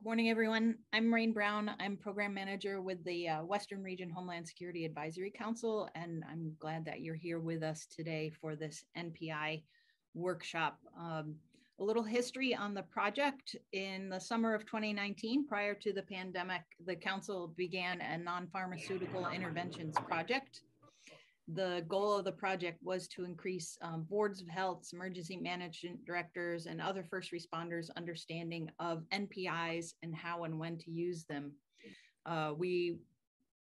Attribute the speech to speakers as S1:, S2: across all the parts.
S1: Good morning, everyone. I'm Rain Brown. I'm program manager with the uh, Western Region Homeland Security Advisory Council, and I'm glad that you're here with us today for this NPI workshop. Um, a little history on the project. In the summer of 2019, prior to the pandemic, the council began a non-pharmaceutical interventions project the goal of the project was to increase um, boards of health, emergency management directors, and other first responders' understanding of NPIs and how and when to use them. Uh, we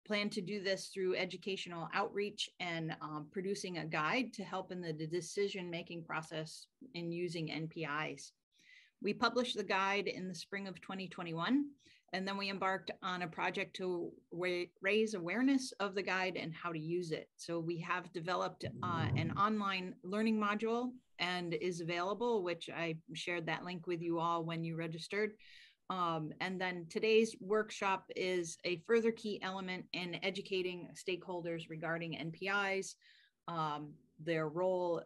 S1: plan to do this through educational outreach and um, producing a guide to help in the decision making process in using NPIs. We published the guide in the spring of 2021 and then we embarked on a project to raise awareness of the guide and how to use it. So we have developed uh, an online learning module and is available, which I shared that link with you all when you registered. Um, and then today's workshop is a further key element in educating stakeholders regarding NPIs, um, their role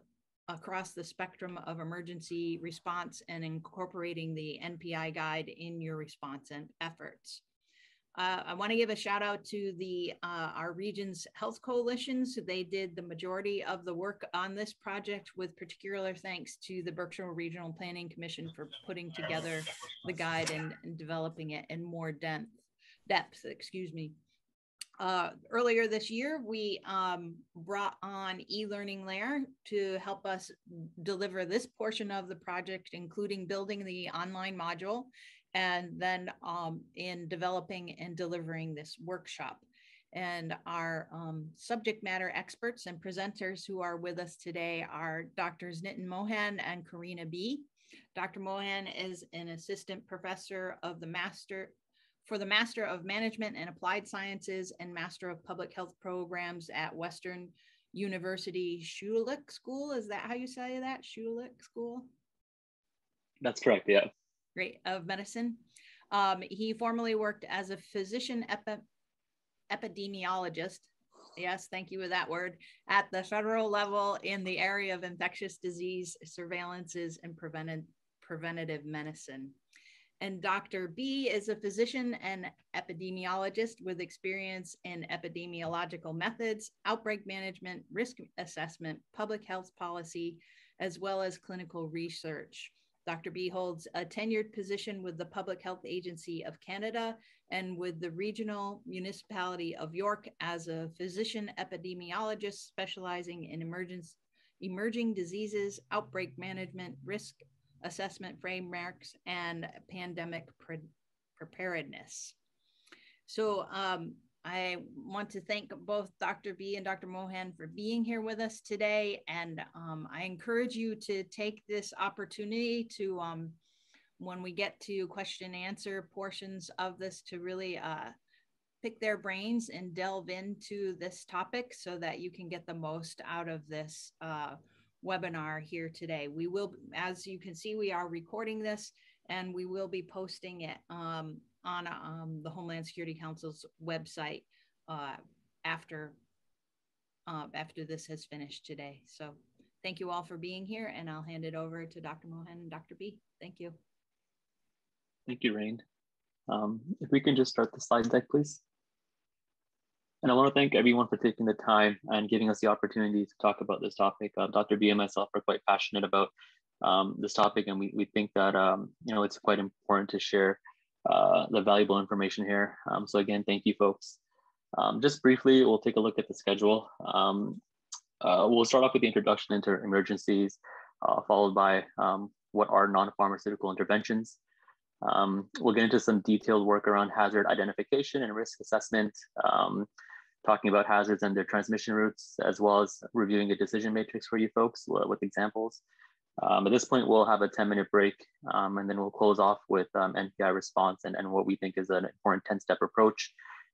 S1: across the spectrum of emergency response and incorporating the NPI guide in your response and efforts. Uh, I want to give a shout out to the uh, our region's health coalitions. They did the majority of the work on this project, with particular thanks to the Berkshire Regional Planning Commission for putting together the guide and, and developing it in more depth. Depth, excuse me. Uh, earlier this year, we um, brought on e-learning layer to help us deliver this portion of the project, including building the online module, and then um, in developing and delivering this workshop. And our um, subject matter experts and presenters who are with us today are Drs. Nitin Mohan and Karina B. Dr. Mohan is an assistant professor of the Master for the Master of Management and Applied Sciences and Master of Public Health Programs at Western University Schulich School. Is that how you say that? Schulich School?
S2: That's correct, yeah.
S1: Great, of medicine. Um, he formerly worked as a physician epi epidemiologist. Yes, thank you with that word. At the federal level in the area of infectious disease surveillances and preventive preventative medicine. And Dr. B is a physician and epidemiologist with experience in epidemiological methods, outbreak management, risk assessment, public health policy, as well as clinical research. Dr. B holds a tenured position with the Public Health Agency of Canada and with the Regional Municipality of York as a physician epidemiologist specializing in emergence, emerging diseases, outbreak management, risk assessment frameworks, and pandemic pre preparedness. So um, I want to thank both Dr. B and Dr. Mohan for being here with us today. And um, I encourage you to take this opportunity to, um, when we get to question and answer portions of this, to really uh, pick their brains and delve into this topic so that you can get the most out of this uh, webinar here today. We will, as you can see, we are recording this and we will be posting it um, on um, the Homeland Security Council's website uh, after, uh, after this has finished today. So thank you all for being here and I'll hand it over to Dr. Mohan and Dr. B. Thank you.
S2: Thank you, Rain. Um, if we can just start the slide deck, please. And I want to thank everyone for taking the time and giving us the opportunity to talk about this topic. Uh, Dr. B and myself are quite passionate about um, this topic, and we, we think that um, you know it's quite important to share uh, the valuable information here. Um, so again, thank you, folks. Um, just briefly, we'll take a look at the schedule. Um, uh, we'll start off with the introduction into emergencies, uh, followed by um, what are non-pharmaceutical interventions. We'll get into some detailed work around hazard identification and risk assessment, talking about hazards and their transmission routes, as well as reviewing a decision matrix for you folks with examples. Um, at this point, we'll have a 10 minute break um, and then we'll close off with um, NPI response and, and what we think is an important 10 step approach,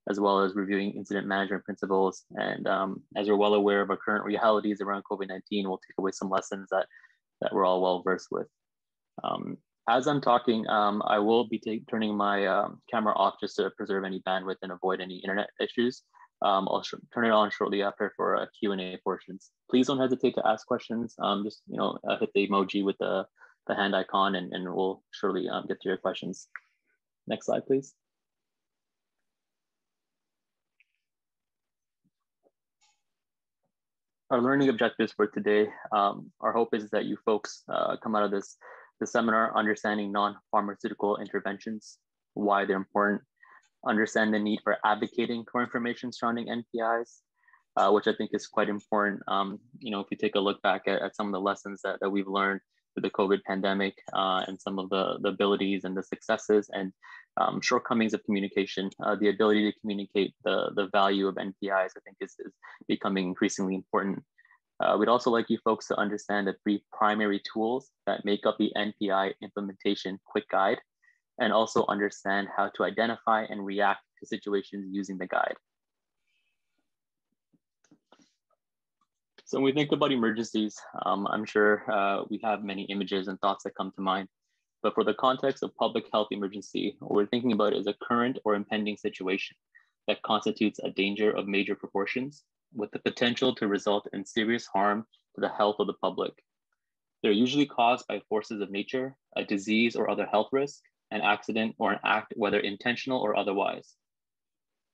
S2: as well as reviewing incident management principles. And um, as we're well aware of our current realities around COVID-19, we'll take away some lessons that, that we're all well versed with. Um, as I'm talking, um, I will be turning my camera off just to preserve any bandwidth and avoid any internet issues. Um, I'll turn it on shortly after for uh, Q&A portions. Please don't hesitate to ask questions. Um, just you know, uh, hit the emoji with the, the hand icon and, and we'll surely um, get to your questions. Next slide, please. Our learning objectives for today, um, our hope is that you folks uh, come out of this, this seminar understanding non-pharmaceutical interventions, why they're important, understand the need for advocating for information surrounding NPIs, uh, which I think is quite important. Um, you know, if you take a look back at, at, some of the lessons that, that we've learned through the COVID pandemic uh, and some of the, the abilities and the successes and um, shortcomings of communication, uh, the ability to communicate the, the value of NPIs, I think is, is becoming increasingly important. Uh, we'd also like you folks to understand the three primary tools that make up the NPI implementation quick guide and also understand how to identify and react to situations using the guide. So when we think about emergencies, um, I'm sure uh, we have many images and thoughts that come to mind. But for the context of public health emergency, what we're thinking about is a current or impending situation that constitutes a danger of major proportions with the potential to result in serious harm to the health of the public. They're usually caused by forces of nature, a disease or other health risk, an accident, or an act, whether intentional or otherwise.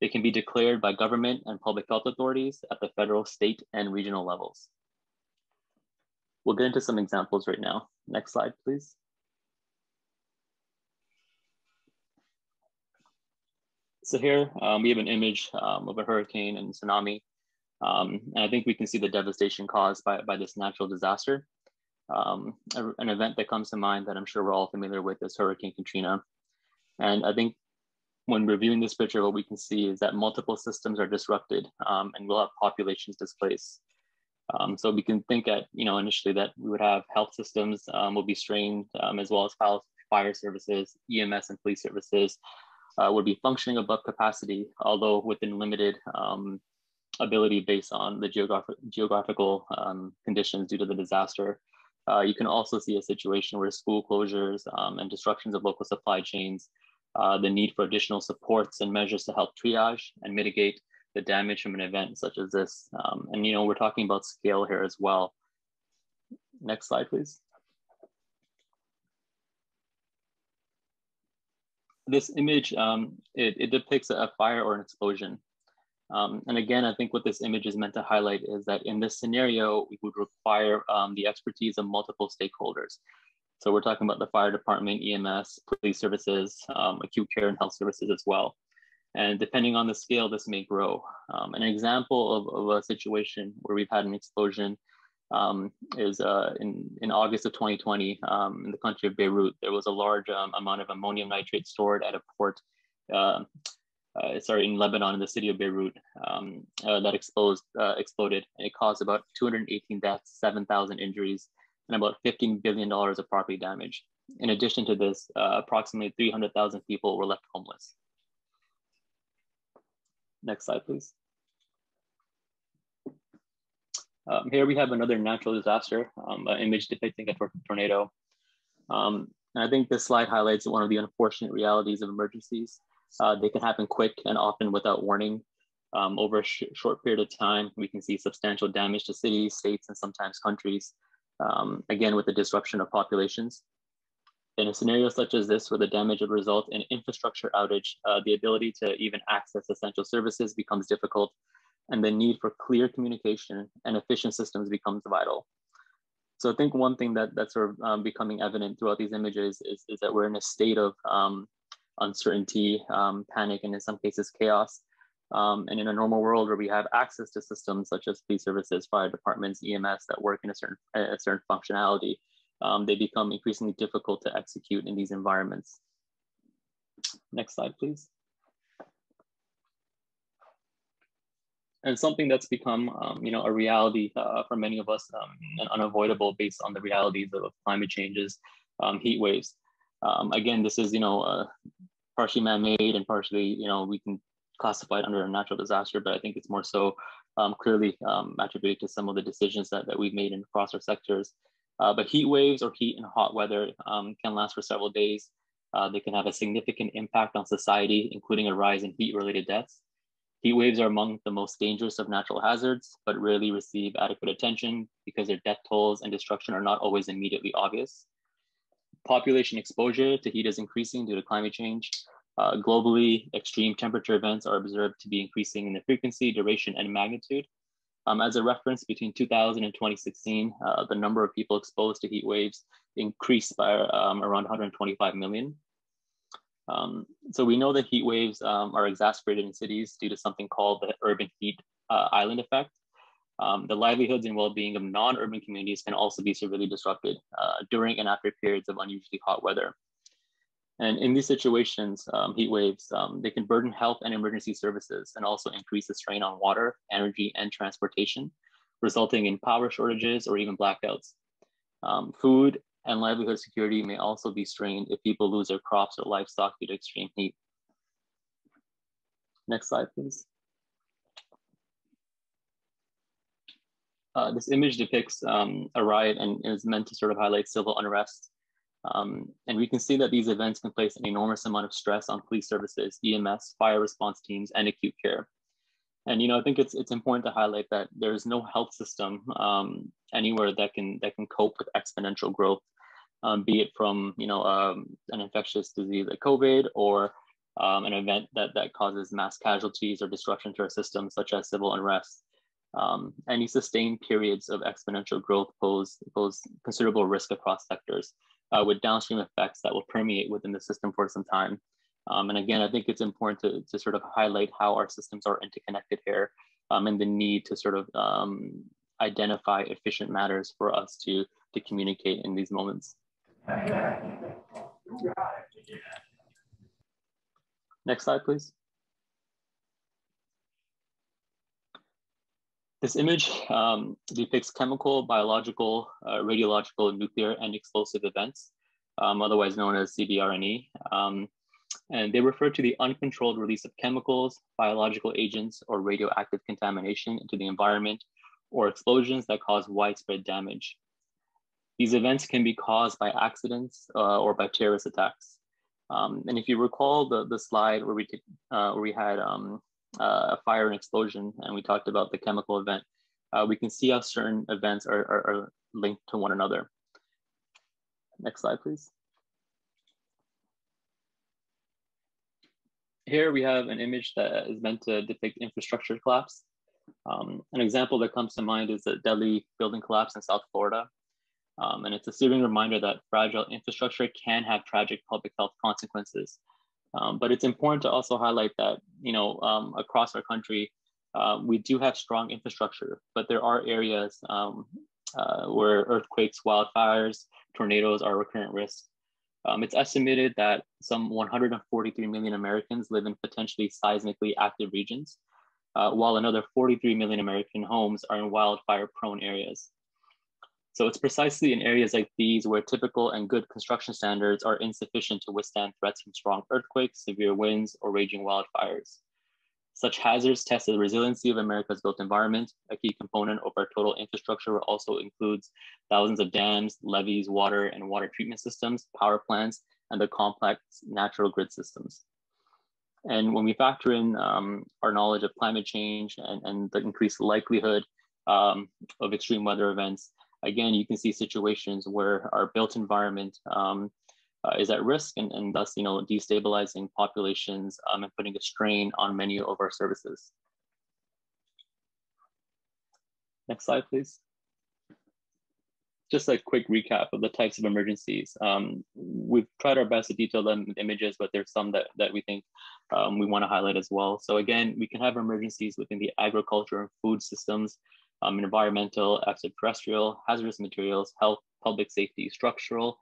S2: They can be declared by government and public health authorities at the federal, state, and regional levels. We'll get into some examples right now. Next slide, please. So here um, we have an image um, of a hurricane and tsunami. Um, and I think we can see the devastation caused by, by this natural disaster. Um, an event that comes to mind that I'm sure we're all familiar with is Hurricane Katrina. And I think when reviewing this picture, what we can see is that multiple systems are disrupted um, and we'll have populations displaced. Um, so we can think at, you know, initially that we would have health systems um, will be strained um, as well as fire services, EMS and police services uh, would be functioning above capacity, although within limited um, ability based on the geographic, geographical um, conditions due to the disaster. Uh, you can also see a situation where school closures um, and disruptions of local supply chains, uh, the need for additional supports and measures to help triage and mitigate the damage from an event such as this. Um, and, you know, we're talking about scale here as well. Next slide, please. This image, um, it, it, depicts a fire or an explosion. Um, and again, I think what this image is meant to highlight is that in this scenario, we would require um, the expertise of multiple stakeholders. So we're talking about the fire department, EMS, police services, um, acute care and health services as well. And depending on the scale, this may grow. Um, an example of, of, a situation where we've had an explosion um, is uh, in, in August of 2020 um, in the country of Beirut. There was a large amount of ammonium nitrate stored at a port uh, uh, sorry, in Lebanon, in the city of Beirut, um, uh, that exposed, uh, exploded. And it caused about 218 deaths, 7,000 injuries, and about $15 billion of property damage. In addition to this, uh, approximately 300,000 people were left homeless. Next slide, please. Um, here we have another natural disaster, um, an image depicting a tornado. Um, and I think this slide highlights one of the unfortunate realities of emergencies. Uh, they can happen quick and often without warning. Um, over a sh short period of time, we can see substantial damage to cities, states, and sometimes countries, um, again, with the disruption of populations. In a scenario such as this, where the damage would result in infrastructure outage, uh, the ability to even access essential services becomes difficult, and the need for clear communication and efficient systems becomes vital. So I think one thing that that's sort of um, becoming evident throughout these images is, is that we're in a state of um, uncertainty, um, panic, and in some cases chaos. Um, and in a normal world where we have access to systems such as police services, fire departments, EMS that work in a certain, a certain functionality, um, they become increasingly difficult to execute in these environments. Next slide, please. And something that's become, um, you know, a reality uh, for many of us um, and unavoidable based on the realities of climate changes, um, heat waves. Um, again, this is, you know, uh, partially man-made and partially, you know, we can classify it under a natural disaster, but I think it's more so um, clearly um, attributed to some of the decisions that, that we've made in across our sectors. Uh, but heat waves or heat and hot weather um, can last for several days. Uh, they can have a significant impact on society, including a rise in heat-related deaths. Heat waves are among the most dangerous of natural hazards, but rarely receive adequate attention because their death tolls and destruction are not always immediately obvious population exposure to heat is increasing due to climate change. Uh, globally, extreme temperature events are observed to be increasing in the frequency, duration, and magnitude. Um, as a reference, between 2000 and 2016, uh, the number of people exposed to heat waves increased by um, around 125 million. Um, so we know that heat waves um, are exacerbated in cities due to something called the urban heat uh, island effect. Um, the livelihoods and well-being of non-urban communities can also be severely disrupted uh, during and after periods of unusually hot weather. And in these situations, um, heat waves, um, they can burden health and emergency services and also increase the strain on water, energy, and transportation, resulting in power shortages or even blackouts. Um, food and livelihood security may also be strained if people lose their crops or livestock due to extreme heat. Next slide, please. Uh, this image depicts um, a riot and is meant to sort of highlight civil unrest. Um, and we can see that these events can place an enormous amount of stress on police services, EMS, fire response teams, and acute care. And you know, I think it's it's important to highlight that there's no health system um, anywhere that can that can cope with exponential growth, um, be it from you know um, an infectious disease like COVID or um, an event that that causes mass casualties or disruption to our system, such as civil unrest. Um, any sustained periods of exponential growth pose, pose considerable risk across sectors uh, with downstream effects that will permeate within the system for some time. Um, and again, I think it's important to, to sort of highlight how our systems are interconnected here um, and the need to sort of um, identify efficient matters for us to, to communicate in these moments. Next slide, please. This image um, depicts chemical, biological, uh, radiological, nuclear, and explosive events, um, otherwise known as CBRNE. Um, and they refer to the uncontrolled release of chemicals, biological agents, or radioactive contamination into the environment, or explosions that cause widespread damage. These events can be caused by accidents uh, or by terrorist attacks. Um, and if you recall the, the slide where we, uh, where we had um, uh, a fire and explosion, and we talked about the chemical event, uh, we can see how certain events are, are, are linked to one another. Next slide, please. Here we have an image that is meant to depict infrastructure collapse. Um, an example that comes to mind is the Delhi building collapse in South Florida. Um, and it's a searing reminder that fragile infrastructure can have tragic public health consequences. Um, but it's important to also highlight that, you know, um, across our country, uh, we do have strong infrastructure, but there are areas um, uh, where earthquakes, wildfires, tornadoes are recurrent risks. Um, it's estimated that some 143 million Americans live in potentially seismically active regions, uh, while another 43 million American homes are in wildfire prone areas. So it's precisely in areas like these where typical and good construction standards are insufficient to withstand threats from strong earthquakes, severe winds, or raging wildfires. Such hazards test the resiliency of America's built environment. A key component of our total infrastructure also includes thousands of dams, levees, water and water treatment systems, power plants, and the complex natural grid systems. And when we factor in um, our knowledge of climate change and, and the increased likelihood um, of extreme weather events, again, you can see situations where our built environment um, uh, is at risk and, and thus, you know, destabilizing populations um, and putting a strain on many of our services. Next slide, please. Just a quick recap of the types of emergencies. Um, we've tried our best to detail them with images, but there's some that, that we think um, we want to highlight as well. So again, we can have emergencies within the agriculture and food systems, um, environmental, extraterrestrial, hazardous materials, health, public safety, structural,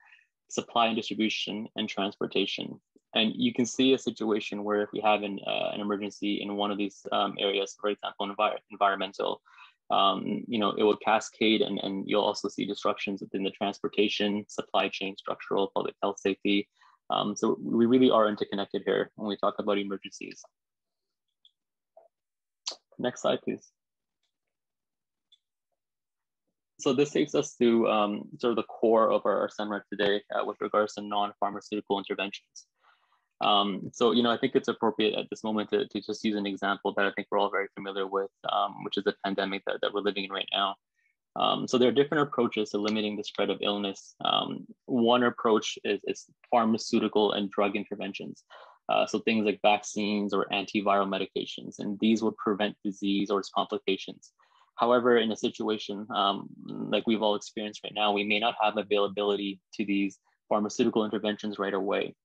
S2: supply and distribution, and transportation. And you can see a situation where if we have an, uh, an emergency in one of these um, areas, for example, envir environmental, um, you know, it will cascade and, and you'll also see disruptions within the transportation, supply chain, structural, public health safety. Um, so we really are interconnected here when we talk about emergencies. Next slide, please so this takes us to um, sort of the core of our, our seminar today uh, with regards to non-pharmaceutical interventions. Um, so, you know, I think it's appropriate at this moment to, to just use an example that I think we're all very familiar with, um, which is the pandemic that, that we're living in right now. Um, so there are different approaches to limiting the spread of illness. Um, one approach is, is, pharmaceutical and drug interventions. Uh, so things like vaccines or antiviral medications, and these would prevent disease or its complications. However, in a situation um, like we've all experienced right now, we may not have availability to these pharmaceutical interventions right away.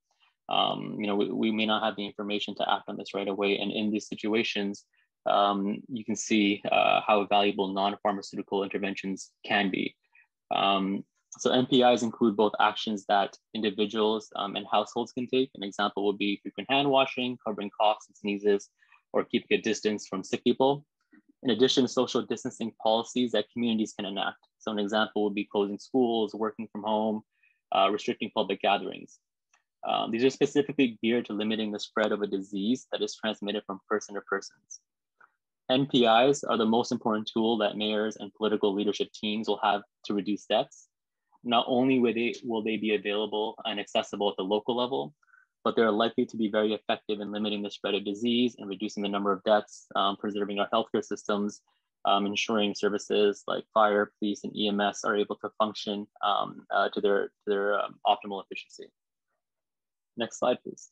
S2: Um, you know, we, we, may not have the information to act on this right away. And in these situations, um, you can see uh, how valuable non-pharmaceutical interventions can be. Um, so NPIs include both actions that individuals um, and households can take. An example would be frequent hand washing, covering coughs and sneezes, or keeping a distance from sick people. In addition, social distancing policies that communities can enact. So an example would be closing schools, working from home, uh, restricting public gatherings. Um, these are specifically geared to limiting the spread of a disease that is transmitted from person to persons. NPIs are the most important tool that mayors and political leadership teams will have to reduce deaths. Not only will they, will they be available and accessible at the local level, but they're likely to be very effective in limiting the spread of disease and reducing the number of deaths, um, preserving our healthcare systems, um, ensuring services like fire, police, and EMS are able to function um, uh, to their, to their um, optimal efficiency. Next slide, please.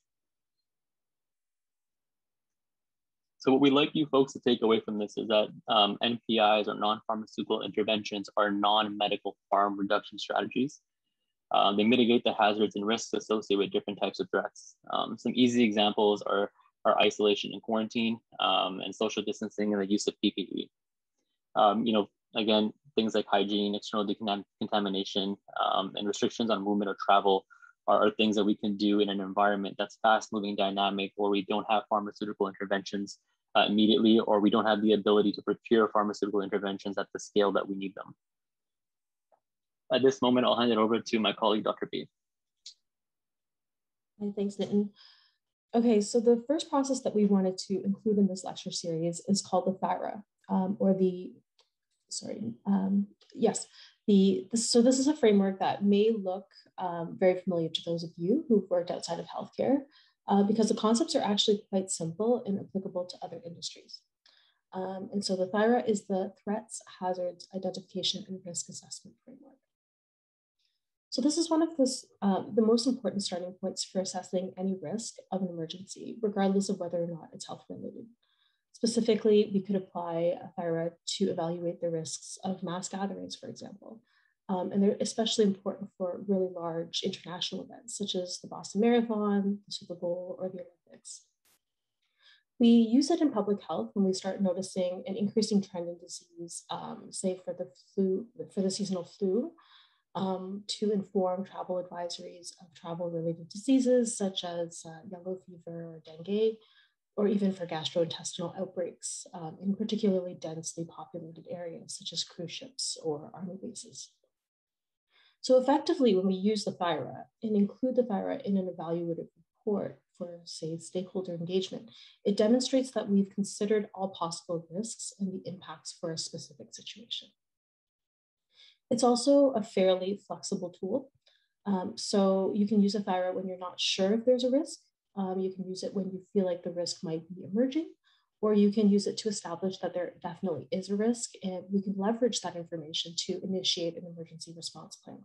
S2: So what we'd like you folks to take away from this is that um, NPIs or non-pharmaceutical interventions are non-medical harm reduction strategies. Um, they mitigate the hazards and risks associated with different types of threats. Um, some easy examples are, are isolation and quarantine um, and social distancing and the use of PPE. Um, you know, again, things like hygiene, external decontamination, um, and restrictions on movement or travel are, are, things that we can do in an environment that's fast moving dynamic where we don't have pharmaceutical interventions uh, immediately or we don't have the ability to procure pharmaceutical interventions at the scale that we need them. At this moment, I'll hand it over to my colleague, Dr. B.
S3: And thanks, Nitin. Okay, so the first process that we wanted to include in this lecture series is called the THIRA, um, or the, sorry, um, yes, the, so this is a framework that may look um, very familiar to those of you who've worked outside of healthcare, uh, because the concepts are actually quite simple and applicable to other industries. Um, and so the THIRA is the Threats, Hazards, Identification, and Risk Assessment Framework. So this is one of this, uh, the most important starting points for assessing any risk of an emergency, regardless of whether or not it's health related. Specifically, we could apply a THIRA to evaluate the risks of mass gatherings, for example. Um, and they're especially important for really large international events, such as the Boston Marathon, the Super Bowl, or the Olympics. We use it in public health when we start noticing an increasing trend in disease, um, say for the flu, for the seasonal flu, um, to inform travel advisories of travel related diseases such as uh, yellow fever or dengue, or even for gastrointestinal outbreaks um, in particularly densely populated areas such as cruise ships or army bases. So effectively, when we use the THIRA and include the THIRA in an evaluative report for, say, stakeholder engagement, it demonstrates that we've considered all possible risks and the impacts for a specific situation. It's also a fairly flexible tool. Um, so you can use a THIRA when you're not sure if there's a risk, um, you can use it when you feel like the risk might be emerging, or you can use it to establish that there definitely is a risk, and we can leverage that information to initiate an emergency response plan.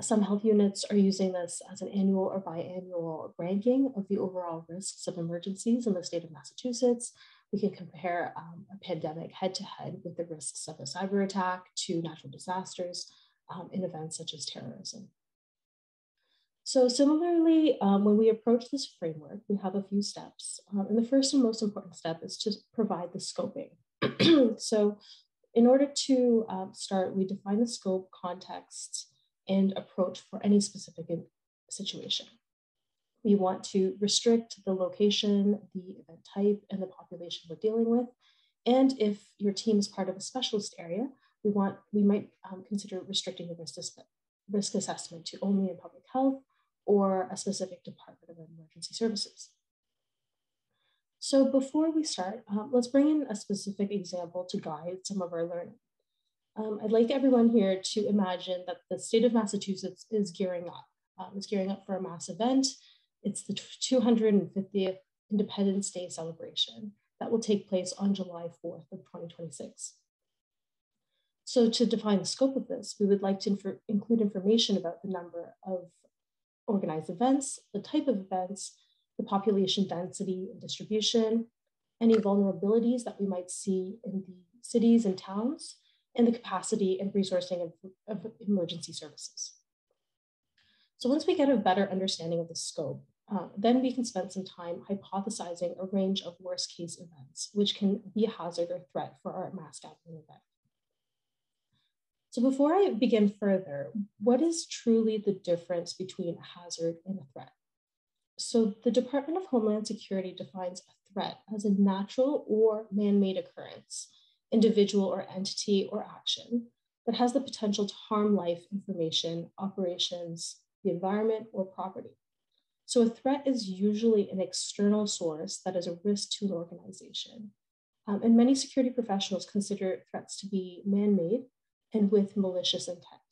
S3: Some health units are using this as an annual or biannual ranking of the overall risks of emergencies in the state of Massachusetts. We can compare um, a pandemic head to head with the risks of a cyber attack to natural disasters um, in events such as terrorism. So similarly, um, when we approach this framework, we have a few steps. Um, and the first and most important step is to provide the scoping. so in order to um, start, we define the scope, context, and approach for any specific situation. We want to restrict the location, the event type, and the population we're dealing with. And if your team is part of a specialist area, we want we might um, consider restricting the risk, risk assessment to only in public health or a specific department of emergency services. So before we start, um, let's bring in a specific example to guide some of our learning. Um, I'd like everyone here to imagine that the state of Massachusetts is gearing up. Um, it's gearing up for a mass event. It's the 250th Independence Day celebration that will take place on July 4th of 2026. So to define the scope of this, we would like to include information about the number of organized events, the type of events, the population density and distribution, any vulnerabilities that we might see in the cities and towns, and the capacity and resourcing of, of emergency services. So once we get a better understanding of the scope, uh, then we can spend some time hypothesizing a range of worst case events, which can be a hazard or threat for our mass gathering event. So before I begin further, what is truly the difference between a hazard and a threat? So the Department of Homeland Security defines a threat as a natural or man-made occurrence, individual or entity or action that has the potential to harm life, information, operations, the environment, or property. So a threat is usually an external source that is a risk to an organization. Um, and many security professionals consider threats to be man-made and with malicious intent.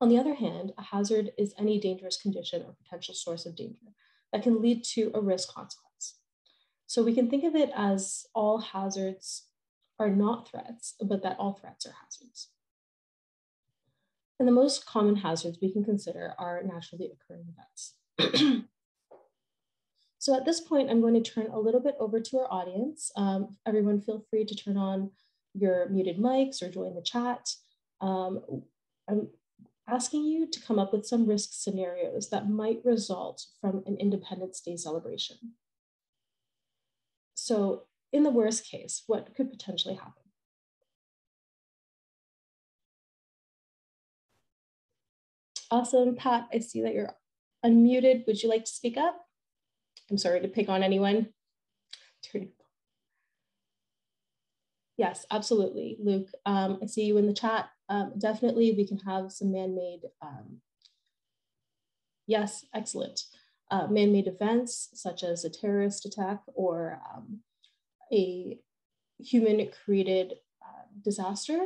S3: On the other hand, a hazard is any dangerous condition or potential source of danger that can lead to a risk consequence. So we can think of it as all hazards are not threats, but that all threats are hazards. And the most common hazards we can consider are naturally occurring events. so at this point, I'm going to turn a little bit over to our audience. Um, everyone feel free to turn on your muted mics or join the chat. Um, I'm asking you to come up with some risk scenarios that might result from an Independence Day celebration. So in the worst case, what could potentially happen? Awesome, Pat, I see that you're unmuted. Would you like to speak up? I'm sorry to pick on anyone. Yes, absolutely, Luke. Um, I see you in the chat. Um, definitely, we can have some man-made. Um, yes, excellent. Uh, man-made events such as a terrorist attack or um, a human-created uh, disaster.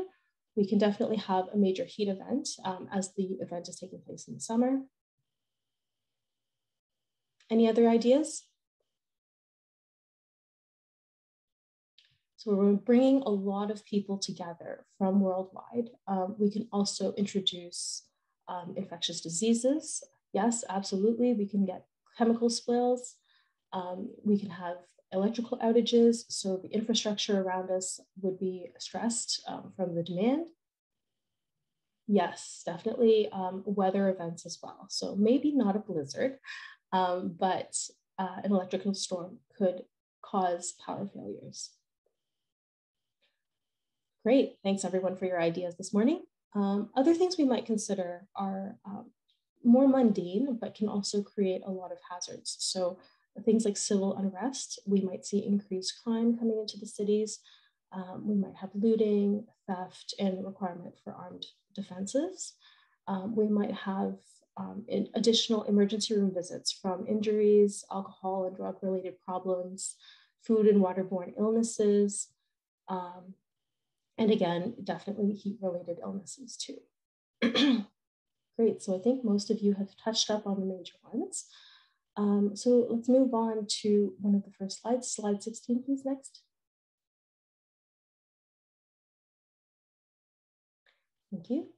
S3: We can definitely have a major heat event um, as the event is taking place in the summer. Any other ideas? So we're bringing a lot of people together from worldwide. Um, we can also introduce um, infectious diseases. Yes, absolutely. We can get chemical spills. Um, we can have electrical outages. So the infrastructure around us would be stressed um, from the demand. Yes, definitely um, weather events as well. So maybe not a blizzard, um, but uh, an electrical storm could cause power failures. Great, thanks everyone for your ideas this morning. Um, other things we might consider are um, more mundane, but can also create a lot of hazards. So things like civil unrest, we might see increased crime coming into the cities. Um, we might have looting, theft, and requirement for armed defenses. Um, we might have um, additional emergency room visits from injuries, alcohol and drug related problems, food and waterborne illnesses, um, and again, definitely heat related illnesses too. Great, so I think most of you have touched up on the major ones. Um, so let's move on to one of the first slides. Slide 16, please, next. Thank you.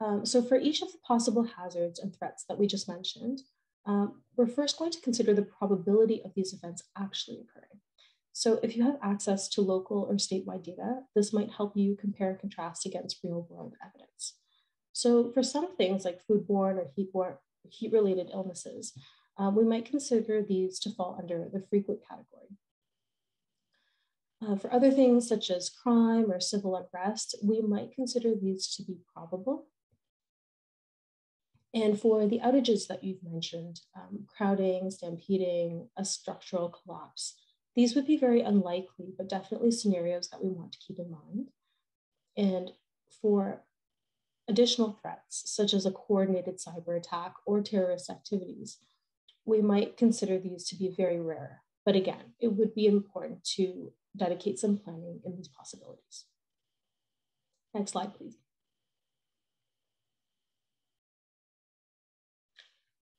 S3: Um, so for each of the possible hazards and threats that we just mentioned, um, we're first going to consider the probability of these events actually occurring. So if you have access to local or statewide data, this might help you compare and contrast against real world evidence. So for some things like foodborne or heat-related illnesses, um, we might consider these to fall under the frequent category. Uh, for other things such as crime or civil unrest, we might consider these to be probable. And for the outages that you've mentioned, um, crowding, stampeding, a structural collapse, these would be very unlikely, but definitely scenarios that we want to keep in mind. And for additional threats, such as a coordinated cyber attack or terrorist activities, we might consider these to be very rare. But again, it would be important to dedicate some planning in these possibilities. Next slide, please.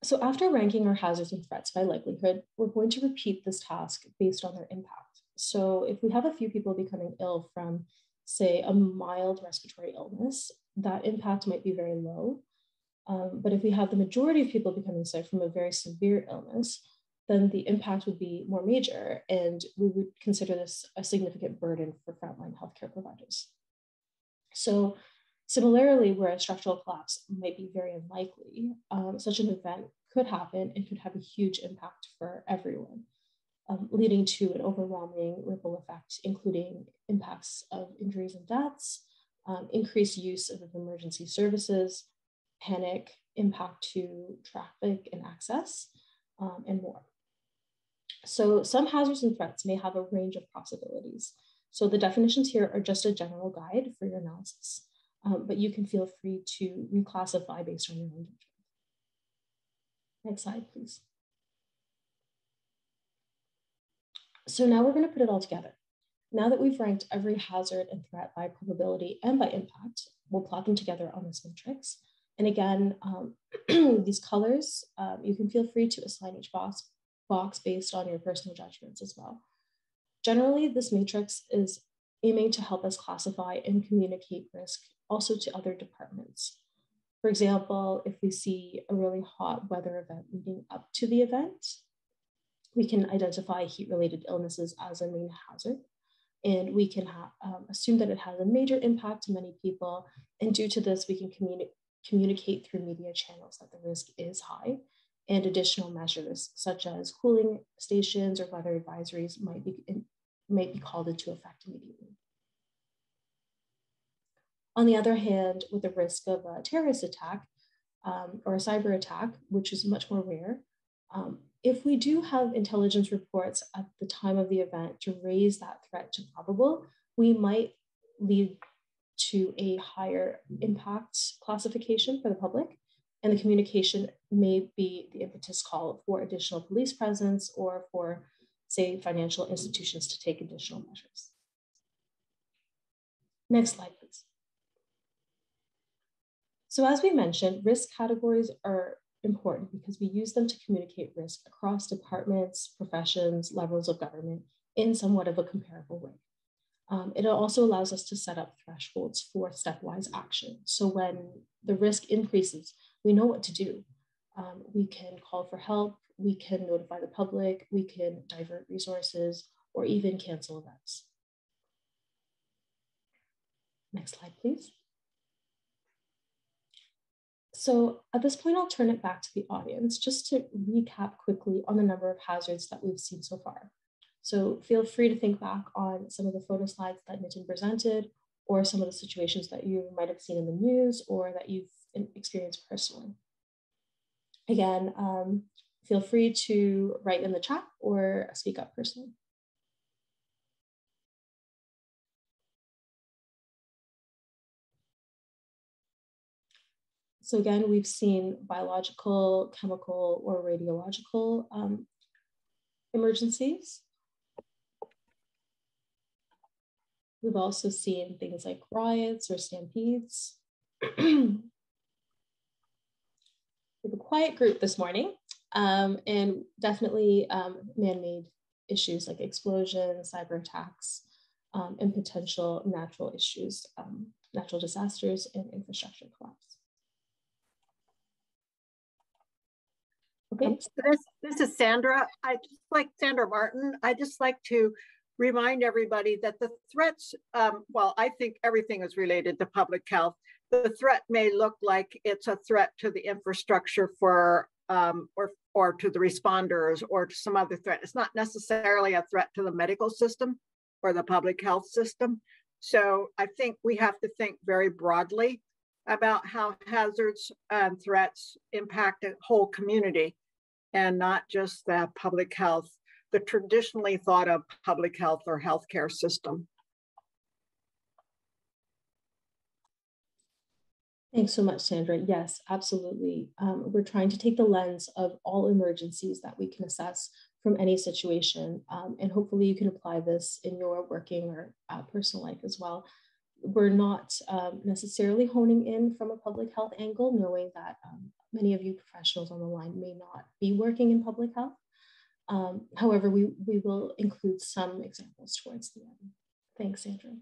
S3: So after ranking our hazards and threats by likelihood, we're going to repeat this task based on their impact. So if we have a few people becoming ill from, say, a mild respiratory illness, that impact might be very low. Um, but if we have the majority of people becoming sick from a very severe illness, then the impact would be more major, and we would consider this a significant burden for frontline healthcare providers. So, similarly, where a structural collapse might be very unlikely, um, such an event could happen and could have a huge impact for everyone, um, leading to an overwhelming ripple effect, including impacts of injuries and deaths, um, increased use of emergency services, panic, impact to traffic and access, um, and more. So some hazards and threats may have a range of possibilities. So the definitions here are just a general guide for your analysis, um, but you can feel free to reclassify based on your own judgment. Next slide, please. So now we're gonna put it all together. Now that we've ranked every hazard and threat by probability and by impact, we'll plot them together on this matrix. And again, um, these colors, um, you can feel free to assign each box, box based on your personal judgments as well. Generally, this matrix is aiming to help us classify and communicate risk also to other departments. For example, if we see a really hot weather event leading up to the event, we can identify heat-related illnesses as a main hazard. And we can um, assume that it has a major impact to many people. And due to this, we can communicate through media channels that the risk is high and additional measures such as cooling stations or weather advisories might be, might be called into effect immediately. On the other hand, with the risk of a terrorist attack um, or a cyber attack, which is much more rare, um, if we do have intelligence reports at the time of the event to raise that threat to probable, we might lead to a higher impact classification for the public and the communication may be the impetus call for additional police presence or for, say, financial institutions to take additional measures. Next slide, please. So as we mentioned, risk categories are important because we use them to communicate risk across departments, professions, levels of government in somewhat of a comparable way. Um, it also allows us to set up thresholds for stepwise action. So when the risk increases, we know what to do. Um, we can call for help, we can notify the public, we can divert resources, or even cancel events. Next slide, please. So at this point, I'll turn it back to the audience just to recap quickly on the number of hazards that we've seen so far. So feel free to think back on some of the photo slides that Nitin presented or some of the situations that you might have seen in the news or that you've experienced personally. Again, um, feel free to write in the chat or speak up personally. So again, we've seen biological, chemical, or radiological um, emergencies. We've also seen things like riots or stampedes. we have a quiet group this morning um, and definitely um, man-made issues like explosions, cyber attacks, um, and potential natural issues, um, natural disasters and infrastructure collapse.
S4: Okay. This, this is Sandra. I just like Sandra Martin. I just like to remind everybody that the threats, um, well, I think everything is related to public health. The threat may look like it's a threat to the infrastructure for um, or or to the responders or to some other threat. It's not necessarily a threat to the medical system or the public health system. So I think we have to think very broadly about how hazards and threats impact a whole community and not just the public health the traditionally thought of public health or healthcare system.
S3: Thanks so much, Sandra. Yes, absolutely. Um, we're trying to take the lens of all emergencies that we can assess from any situation. Um, and hopefully you can apply this in your working or uh, personal life as well. We're not um, necessarily honing in from a public health angle, knowing that um, many of you professionals on the line may not be working in public health. Um, however, we, we will include some examples towards the end. Thanks, Andrew.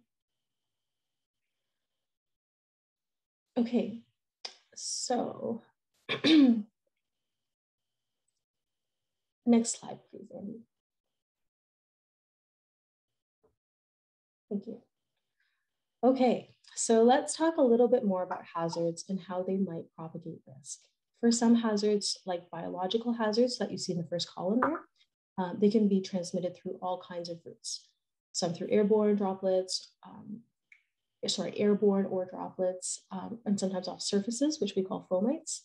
S3: Okay, so Next slide, please, Andy. Thank you. Okay, so let's talk a little bit more about hazards and how they might propagate risk. For some hazards, like biological hazards that you see in the first column there, um, they can be transmitted through all kinds of routes. Some through airborne droplets, um, sorry, airborne or droplets, um, and sometimes off surfaces, which we call fomites.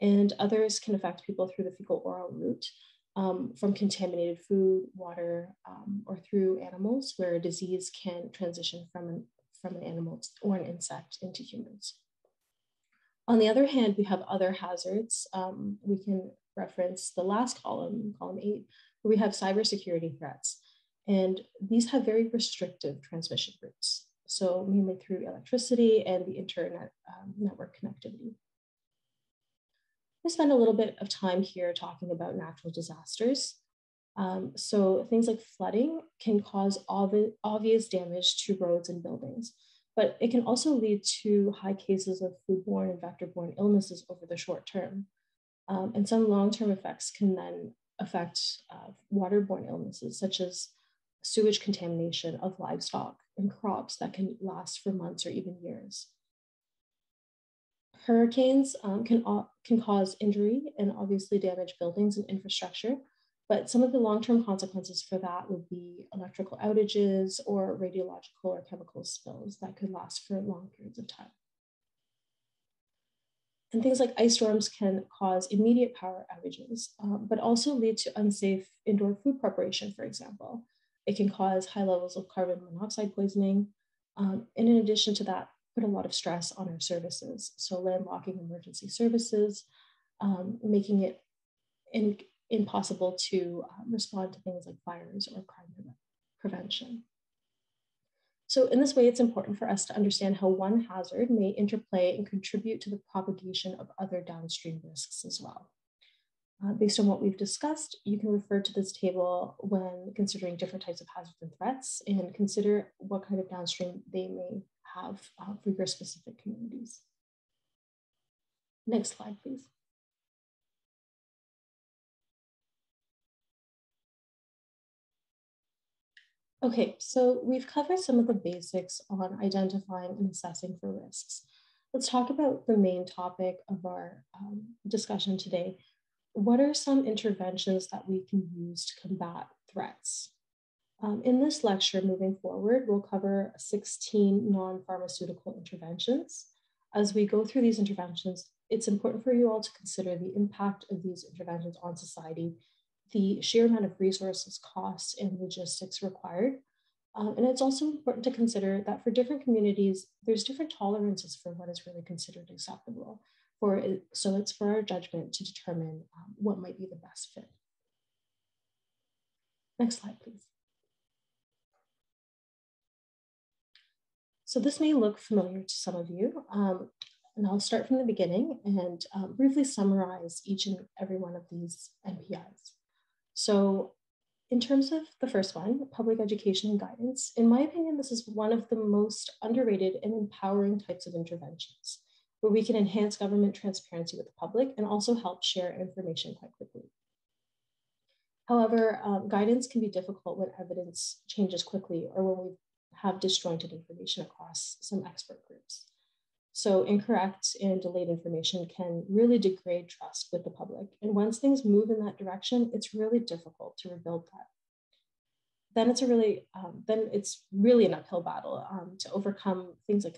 S3: And others can affect people through the fecal oral route um, from contaminated food, water, um, or through animals where a disease can transition from an, from an animal or an insect into humans. On the other hand, we have other hazards. Um, we can reference the last column, column eight, we have cybersecurity threats. And these have very restrictive transmission routes. So mainly through electricity and the internet um, network connectivity. I spend a little bit of time here talking about natural disasters. Um, so things like flooding can cause obvi obvious damage to roads and buildings but it can also lead to high cases of foodborne and vector-borne illnesses over the short term. Um, and some long-term effects can then affect uh, waterborne illnesses, such as sewage contamination of livestock and crops that can last for months or even years. Hurricanes um, can, can cause injury and obviously damage buildings and infrastructure, but some of the long-term consequences for that would be electrical outages or radiological or chemical spills that could last for long periods of time. And things like ice storms can cause immediate power outages, um, but also lead to unsafe indoor food preparation, for example. It can cause high levels of carbon monoxide poisoning. Um, and in addition to that, put a lot of stress on our services. So landlocking emergency services, um, making it in, impossible to um, respond to things like fires or crime prevention. So in this way, it's important for us to understand how one hazard may interplay and contribute to the propagation of other downstream risks as well. Uh, based on what we've discussed, you can refer to this table when considering different types of hazards and threats and consider what kind of downstream they may have uh, for your specific communities. Next slide, please. Okay, so we've covered some of the basics on identifying and assessing for risks. Let's talk about the main topic of our um, discussion today. What are some interventions that we can use to combat threats? Um, in this lecture, moving forward, we'll cover 16 non-pharmaceutical interventions. As we go through these interventions, it's important for you all to consider the impact of these interventions on society the sheer amount of resources, costs, and logistics required. Um, and it's also important to consider that for different communities, there's different tolerances for what is really considered acceptable. For so it's for our judgment to determine um, what might be the best fit. Next slide, please. So this may look familiar to some of you, um, and I'll start from the beginning and um, briefly summarize each and every one of these NPIs. So in terms of the first one, public education and guidance, in my opinion, this is one of the most underrated and empowering types of interventions where we can enhance government transparency with the public and also help share information quite quickly. However, um, guidance can be difficult when evidence changes quickly or when we have disjointed information across some expert groups. So incorrect and delayed information can really degrade trust with the public. And once things move in that direction, it's really difficult to rebuild that. Then it's a really, um, then it's really an uphill battle um, to overcome things like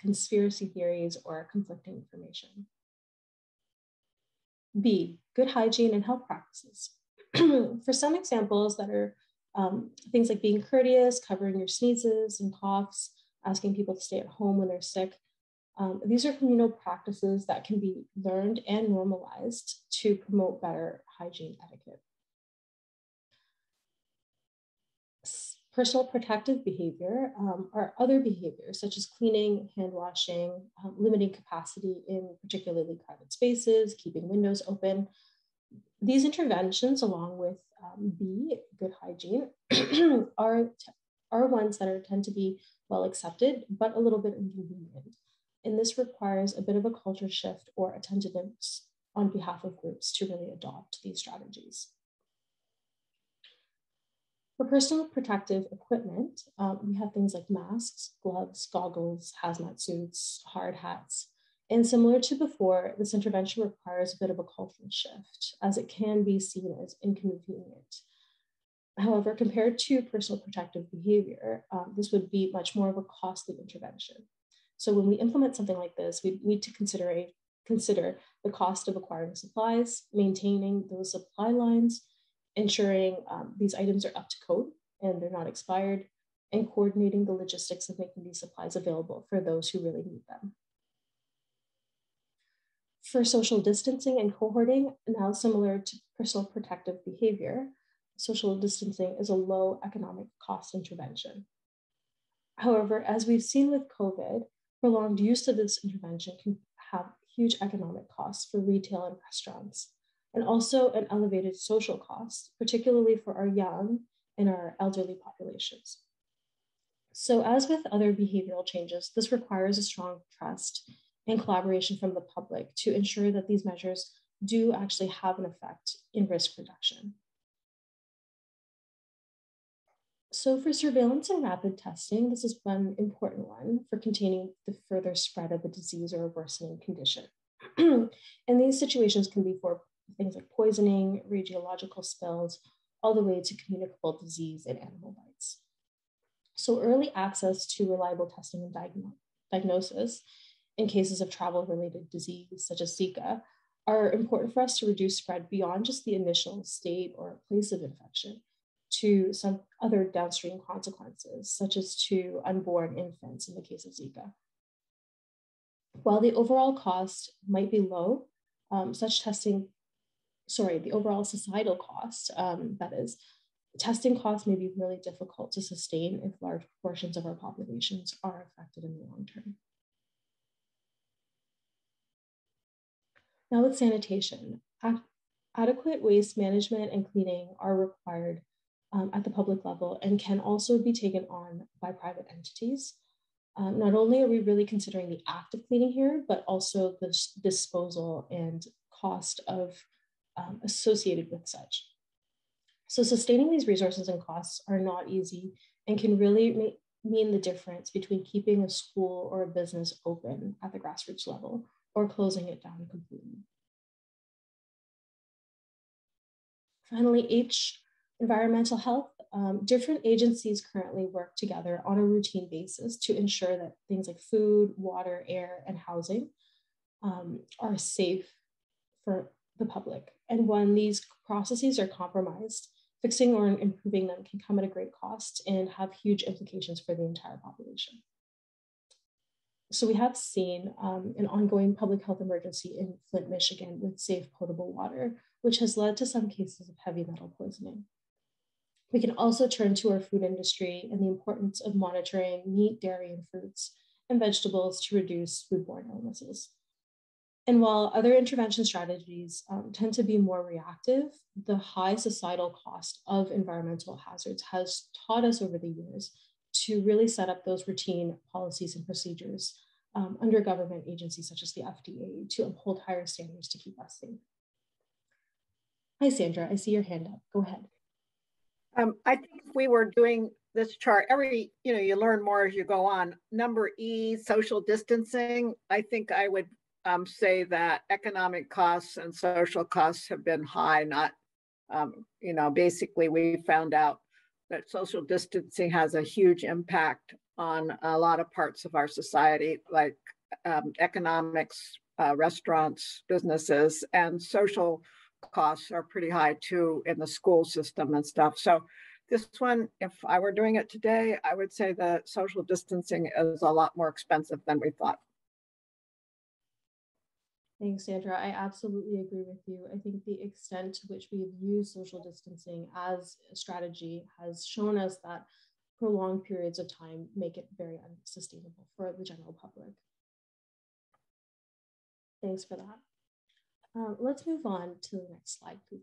S3: conspiracy theories or conflicting information. B, good hygiene and health practices. For some examples that are um, things like being courteous, covering your sneezes and coughs, asking people to stay at home when they're sick, um, these are communal practices that can be learned and normalized to promote better hygiene etiquette. Personal protective behavior um, are other behaviors such as cleaning, hand washing, um, limiting capacity in particularly crowded spaces, keeping windows open. These interventions, along with um, B, good hygiene, are, are ones that are tend to be well accepted, but a little bit inconvenient and this requires a bit of a culture shift or attentiveness, on behalf of groups to really adopt these strategies. For personal protective equipment, um, we have things like masks, gloves, goggles, hazmat suits, hard hats. And similar to before, this intervention requires a bit of a cultural shift as it can be seen as inconvenient. However, compared to personal protective behavior, um, this would be much more of a costly intervention. So when we implement something like this, we need to consider, a, consider the cost of acquiring supplies, maintaining those supply lines, ensuring um, these items are up to code and they're not expired, and coordinating the logistics of making these supplies available for those who really need them. For social distancing and cohorting, now similar to personal protective behavior, social distancing is a low economic cost intervention. However, as we've seen with COVID, prolonged use of this intervention can have huge economic costs for retail and restaurants and also an elevated social cost, particularly for our young and our elderly populations. So, as with other behavioral changes, this requires a strong trust and collaboration from the public to ensure that these measures do actually have an effect in risk reduction. So, for surveillance and rapid testing, this is one important one for containing the further spread of the disease or a worsening condition. and these situations can be for things like poisoning, radiological spills, all the way to communicable disease and animal bites. So early access to reliable testing and diagno diagnosis in cases of travel-related disease, such as Zika, are important for us to reduce spread beyond just the initial state or place of infection to some other downstream consequences, such as to unborn infants in the case of Zika. While the overall cost might be low, um, such testing sorry, the overall societal cost, um, that is, testing costs may be really difficult to sustain if large proportions of our populations are affected in the long term. Now with sanitation, adequate waste management and cleaning are required um, at the public level and can also be taken on by private entities. Um, not only are we really considering the act of cleaning here, but also the disposal and cost of um, associated with such. So sustaining these resources and costs are not easy and can really mean the difference between keeping a school or a business open at the grassroots level or closing it down completely. Finally, H, environmental health. Um, different agencies currently work together on a routine basis to ensure that things like food, water, air, and housing um, are safe for the public. And when these processes are compromised, fixing or improving them can come at a great cost and have huge implications for the entire population. So we have seen um, an ongoing public health emergency in Flint, Michigan with safe potable water, which has led to some cases of heavy metal poisoning. We can also turn to our food industry and the importance of monitoring meat, dairy, and fruits and vegetables to reduce foodborne illnesses. And while other intervention strategies um, tend to be more reactive, the high societal cost of environmental hazards has taught us over the years to really set up those routine policies and procedures um, under government agencies such as the FDA to uphold higher standards to keep us safe. Hi, Sandra, I see your hand up. Go ahead.
S4: Um, I think if we were doing this chart, every, you know, you learn more as you go on. Number E, social distancing, I think I would um, say that economic costs and social costs have been high, not, um, you know, basically we found out that social distancing has a huge impact on a lot of parts of our society, like um, economics, uh, restaurants, businesses, and social costs are pretty high too in the school system and stuff. So this one, if I were doing it today, I would say that social distancing is a lot more expensive than we thought.
S3: Thanks, Sandra. I absolutely agree with you. I think the extent to which we have used social distancing as a strategy has shown us that prolonged periods of time make it very unsustainable for the general public. Thanks for that. Uh, let's move on to the next slide, please.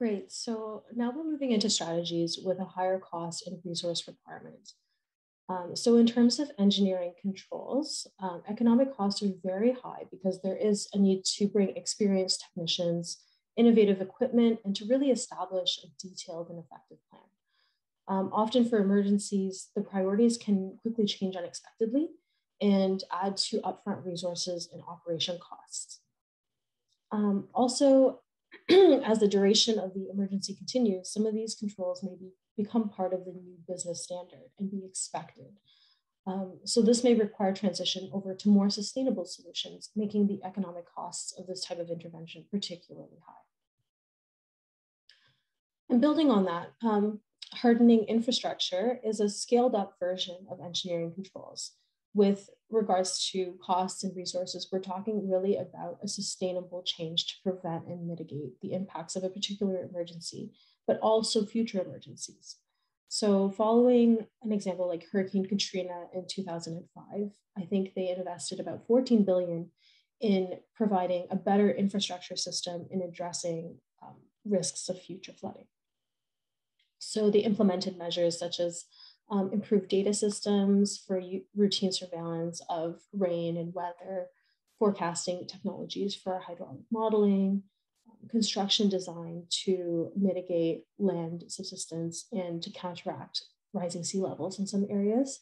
S3: Great, so now we're moving into strategies with a higher cost and resource requirement. Um, so in terms of engineering controls, um, economic costs are very high because there is a need to bring experienced technicians, innovative equipment, and to really establish a detailed and effective plan. Um, often for emergencies, the priorities can quickly change unexpectedly and add to upfront resources and operation costs. Um, also, as the duration of the emergency continues, some of these controls may be, become part of the new business standard and be expected. Um, so this may require transition over to more sustainable solutions, making the economic costs of this type of intervention particularly high. And building on that, um, hardening infrastructure is a scaled up version of engineering controls with regards to costs and resources, we're talking really about a sustainable change to prevent and mitigate the impacts of a particular emergency, but also future emergencies. So, following an example like Hurricane Katrina in 2005, I think they invested about 14 billion in providing a better infrastructure system in addressing um, risks of future flooding. So, they implemented measures such as um, improved data systems for routine surveillance of rain and weather, forecasting technologies for hydraulic modeling, um, construction design to mitigate land subsidence and to counteract rising sea levels in some areas.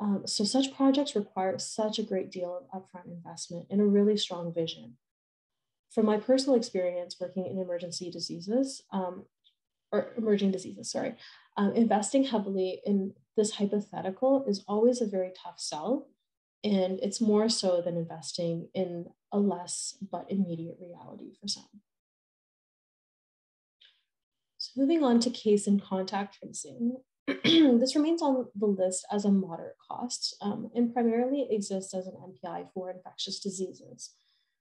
S3: Um, so such projects require such a great deal of upfront investment and a really strong vision. From my personal experience working in emergency diseases, um, or emerging diseases, sorry, um, investing heavily in this hypothetical is always a very tough sell. And it's more so than investing in a less but immediate reality for some. So moving on to case and contact tracing, this remains on the list as a moderate cost um, and primarily exists as an NPI for infectious diseases.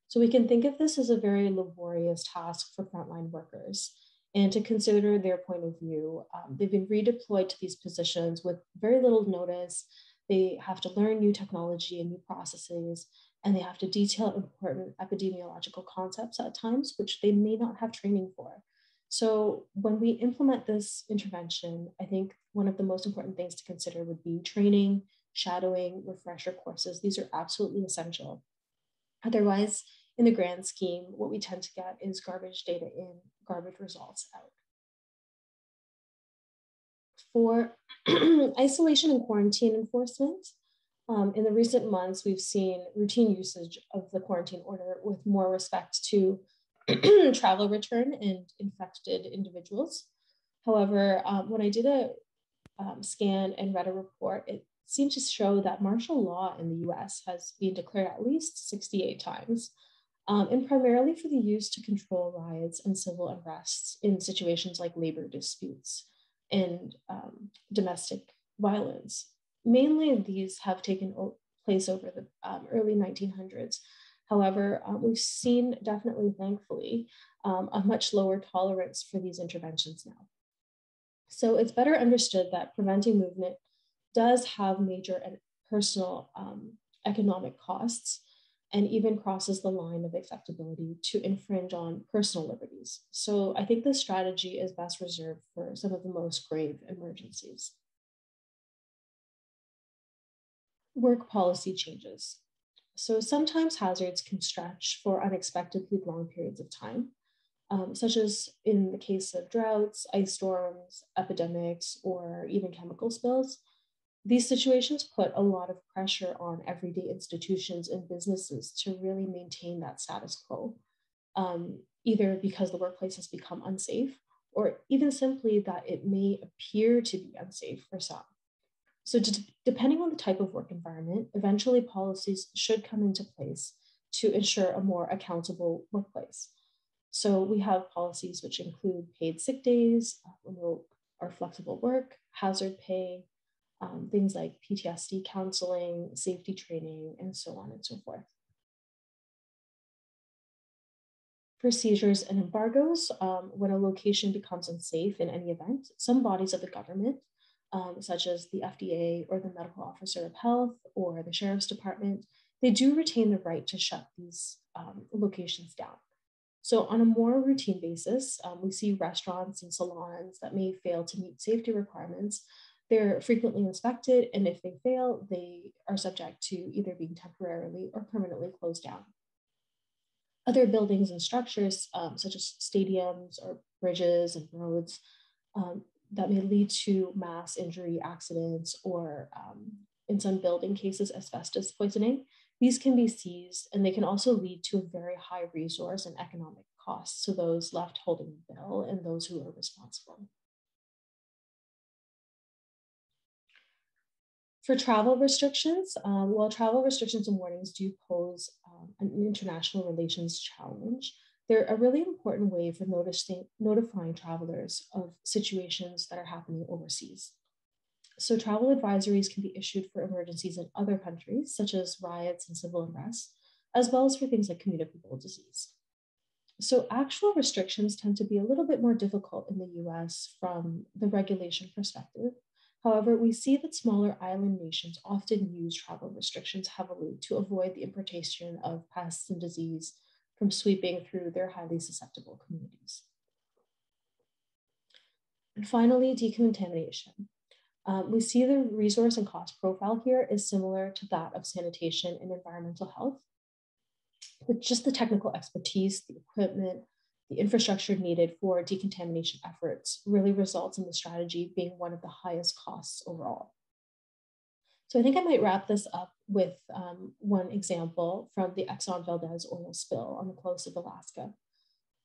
S3: So we can think of this as a very laborious task for frontline workers and to consider their point of view. Um, they've been redeployed to these positions with very little notice. They have to learn new technology and new processes, and they have to detail important epidemiological concepts at times, which they may not have training for. So, when we implement this intervention, I think one of the most important things to consider would be training, shadowing, refresher courses. These are absolutely essential. Otherwise, in the grand scheme, what we tend to get is garbage data in, garbage results out. For isolation and quarantine enforcement, um, in the recent months, we've seen routine usage of the quarantine order with more respect to travel return and infected individuals. However, um, when I did a um, scan and read a report, it seemed to show that martial law in the US has been declared at least 68 times, um, and primarily for the use to control riots and civil unrests in situations like labor disputes and um, domestic violence. Mainly these have taken place over the um, early 1900s. However, um, we've seen definitely, thankfully, um, a much lower tolerance for these interventions now. So it's better understood that preventing movement does have major and personal um, economic costs and even crosses the line of acceptability to infringe on personal liberties. So I think this strategy is best reserved for some of the most grave emergencies. Work policy changes. So sometimes hazards can stretch for unexpectedly long periods of time, um, such as in the case of droughts, ice storms, epidemics, or even chemical spills. These situations put a lot of pressure on everyday institutions and businesses to really maintain that status quo, um, either because the workplace has become unsafe or even simply that it may appear to be unsafe for some. So, depending on the type of work environment, eventually policies should come into place to ensure a more accountable workplace. So, we have policies which include paid sick days, remote or flexible work, hazard pay, um, things like PTSD counseling, safety training, and so on and so forth. For seizures and embargoes, um, when a location becomes unsafe in any event, some bodies of the government, um, such as the FDA or the medical officer of health or the sheriff's department, they do retain the right to shut these um, locations down. So, on a more routine basis, um, we see restaurants and salons that may fail to meet safety requirements They're frequently inspected, and if they fail, they are subject to either being temporarily or permanently closed down. Other buildings and structures, um, such as stadiums or bridges and roads, um, that may lead to mass injury accidents or, um, in some building cases, asbestos poisoning, these can be seized and they can also lead to a very high resource and economic costs to those left holding the bill and those who are responsible. For travel restrictions, um, while travel restrictions and warnings do pose um, an international relations challenge, they're a really important way for noticing, notifying travelers of situations that are happening overseas. So travel advisories can be issued for emergencies in other countries, such as riots and civil unrest, as well as for things like communicable disease. So actual restrictions tend to be a little bit more difficult in the US from the regulation perspective. However, we see that smaller island nations often use travel restrictions heavily to avoid the importation of pests and disease from sweeping through their highly susceptible communities. And finally, decontamination. Um, we see the resource and cost profile here is similar to that of sanitation and environmental health, with just the technical expertise, the equipment, the infrastructure needed for decontamination efforts really results in the strategy being one of the highest costs overall. So I think I might wrap this up with um, one example from the Exxon Valdez oil spill on the coast of Alaska.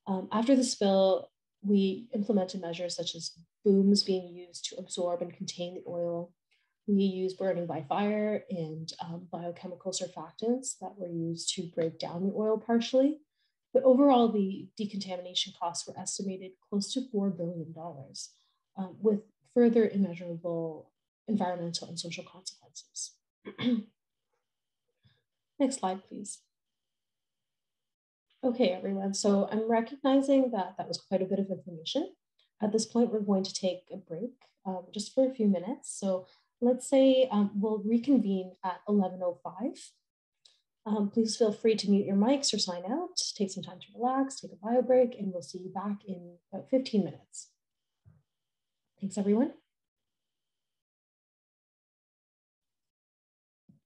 S3: Um, after the spill, we implemented measures such as booms being used to absorb and contain the oil. We use burning by fire and um, biochemical surfactants that were used to break down the oil partially. But overall, the decontamination costs were estimated close to $4 billion, um, with further immeasurable environmental and social consequences. Next slide, please. Okay, everyone, so I'm recognizing that that was quite a bit of information. At this point, we're going to take a break um, just for a few minutes. So let's say um, we'll reconvene at 11.05. Um, please feel free to mute your mics or sign out, take some time to relax, take a bio break, and we'll see you back in about 15 minutes. Thanks, everyone.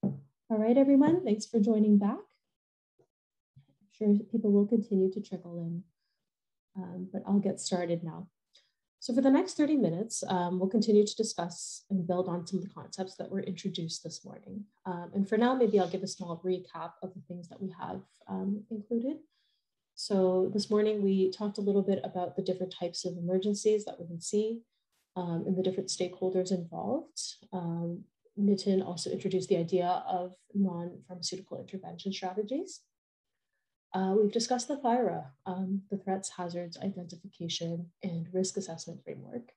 S3: All right, everyone, thanks for joining back I'm sure people will continue to trickle in, um, but I'll get started now. So for the next 30 minutes, um, we'll continue to discuss and build on some of the concepts that were introduced this morning. Um, and for now, maybe I'll give a small recap of the things that we have um, included. So this morning, we talked a little bit about the different types of emergencies that we can see um, and the different stakeholders involved. Um, Nitin also introduced the idea of non-pharmaceutical intervention strategies. Uh, we've discussed the THIRA, um, the Threats, Hazards, Identification, and Risk Assessment Framework.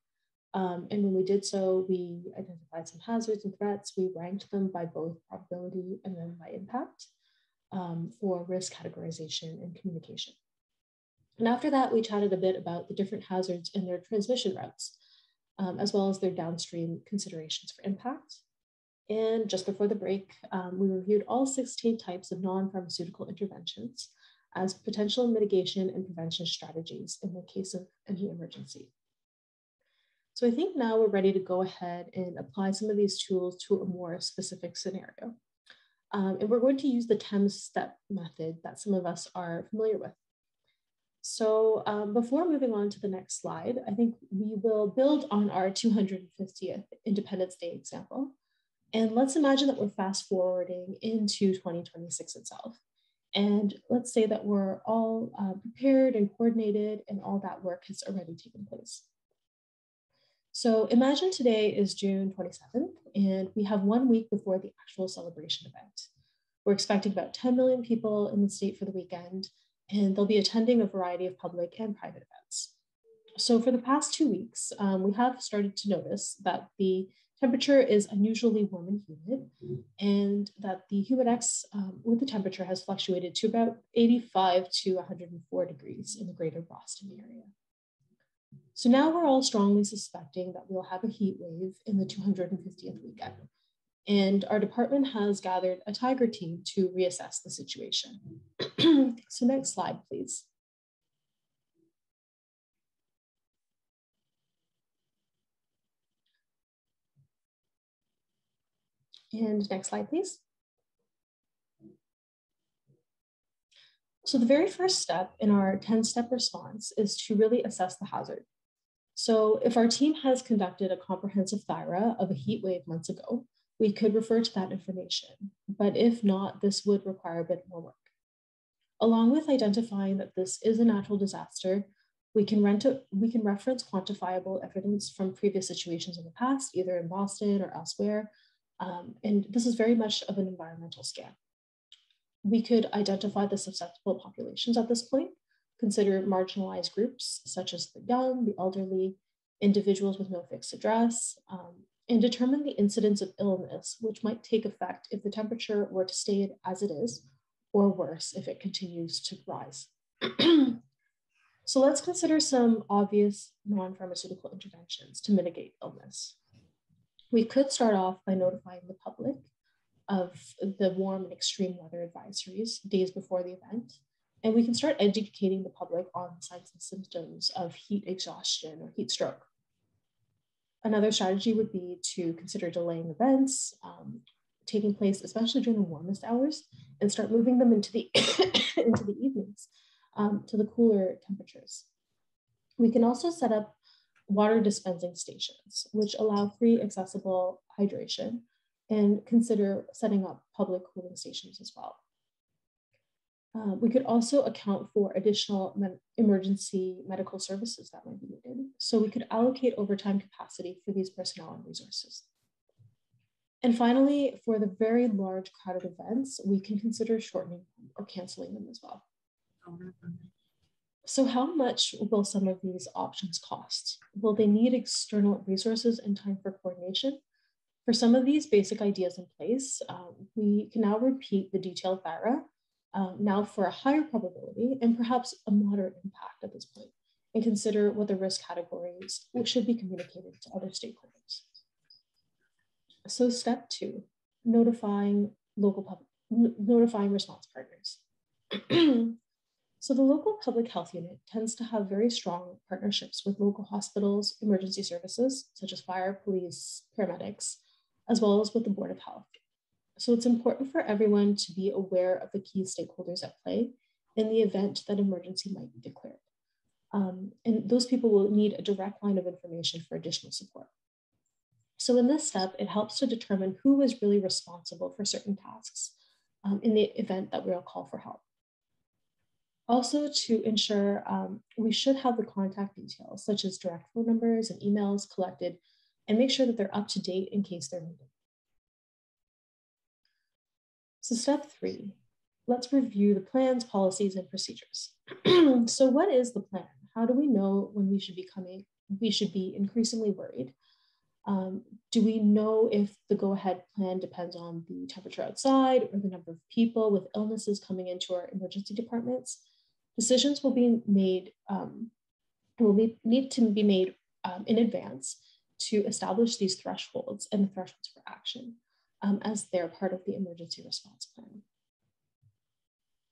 S3: Um, and when we did so, we identified some hazards and threats. We ranked them by both probability and then by impact um, for risk categorization and communication. And after that, we chatted a bit about the different hazards and their transmission routes, um, as well as their downstream considerations for impact. And just before the break, um, we reviewed all 16 types of non-pharmaceutical interventions as potential mitigation and prevention strategies in the case of any emergency. So I think now we're ready to go ahead and apply some of these tools to a more specific scenario. Um, and we're going to use the 10 step method that some of us are familiar with. So um, before moving on to the next slide, I think we will build on our 250th Independence Day example. And let's imagine that we're fast forwarding into 2026 itself. And let's say that we're all uh, prepared and coordinated and all that work has already taken place. So imagine today is June 27th and we have one week before the actual celebration event. We're expecting about 10 million people in the state for the weekend and they'll be attending a variety of public and private events. So for the past two weeks, um, we have started to notice that the temperature is unusually warm and humid, and that the humidex um, with the temperature has fluctuated to about 85 to 104 degrees in the greater Boston area. So now we're all strongly suspecting that we'll have a heat wave in the 250th weekend. And our department has gathered a tiger team to reassess the situation. so next slide, please. And next slide, please. So the very first step in our 10-step response is to really assess the hazard. So if our team has conducted a comprehensive THIRA of a heat wave months ago, we could refer to that information. But if not, this would require a bit more work. Along with identifying that this is a natural disaster, we can, rent a, we can reference quantifiable evidence from previous situations in the past, either in Boston or elsewhere. Um, and this is very much of an environmental scan. We could identify the susceptible populations at this point, consider marginalized groups such as the young, the elderly, individuals with no fixed address, um, and determine the incidence of illness, which might take effect if the temperature were to stay as it is, or worse if it continues to rise. So let's consider some obvious non-pharmaceutical interventions to mitigate illness. We could start off by notifying the public of the warm and extreme weather advisories days before the event. And we can start educating the public on signs and symptoms of heat exhaustion or heat stroke. Another strategy would be to consider delaying events um, taking place, especially during the warmest hours, and start moving them into the, into the evenings um, to the cooler temperatures. We can also set up water dispensing stations, which allow free accessible hydration and consider setting up public cooling stations as well. Uh, we could also account for additional me emergency medical services that might be needed. So we could allocate overtime capacity for these personnel and resources. And finally, for the very large crowded events, we can consider shortening or canceling them as well. So how much will some of these options cost? Will they need external resources and time for coordination? For some of these basic ideas in place, um, we can now repeat the detailed THIRA, um, now for a higher probability and perhaps a moderate impact at this point, and consider what the risk categories which should be communicated to other stakeholders. So step two, notifying local public, notifying response partners. So the local public health unit tends to have very strong partnerships with local hospitals, emergency services, such as fire, police, paramedics, as well as with the Board of Health. So it's important for everyone to be aware of the key stakeholders at play in the event that emergency might be declared. Um, and those people will need a direct line of information for additional support. So in this step, it helps to determine who is really responsible for certain tasks um, in the event that we all call for help. Also to ensure um, we should have the contact details, such as direct phone numbers and emails collected, and make sure that they're up to date in case they're needed. So step three, let's review the plans, policies, and procedures. so what is the plan? How do we know when we should be coming, we should be increasingly worried? Um, do we know if the go-ahead plan depends on the temperature outside or the number of people with illnesses coming into our emergency departments? Decisions will be made, um, will be, need to be made um, in advance to establish these thresholds and the thresholds for action um, as they're part of the emergency response plan.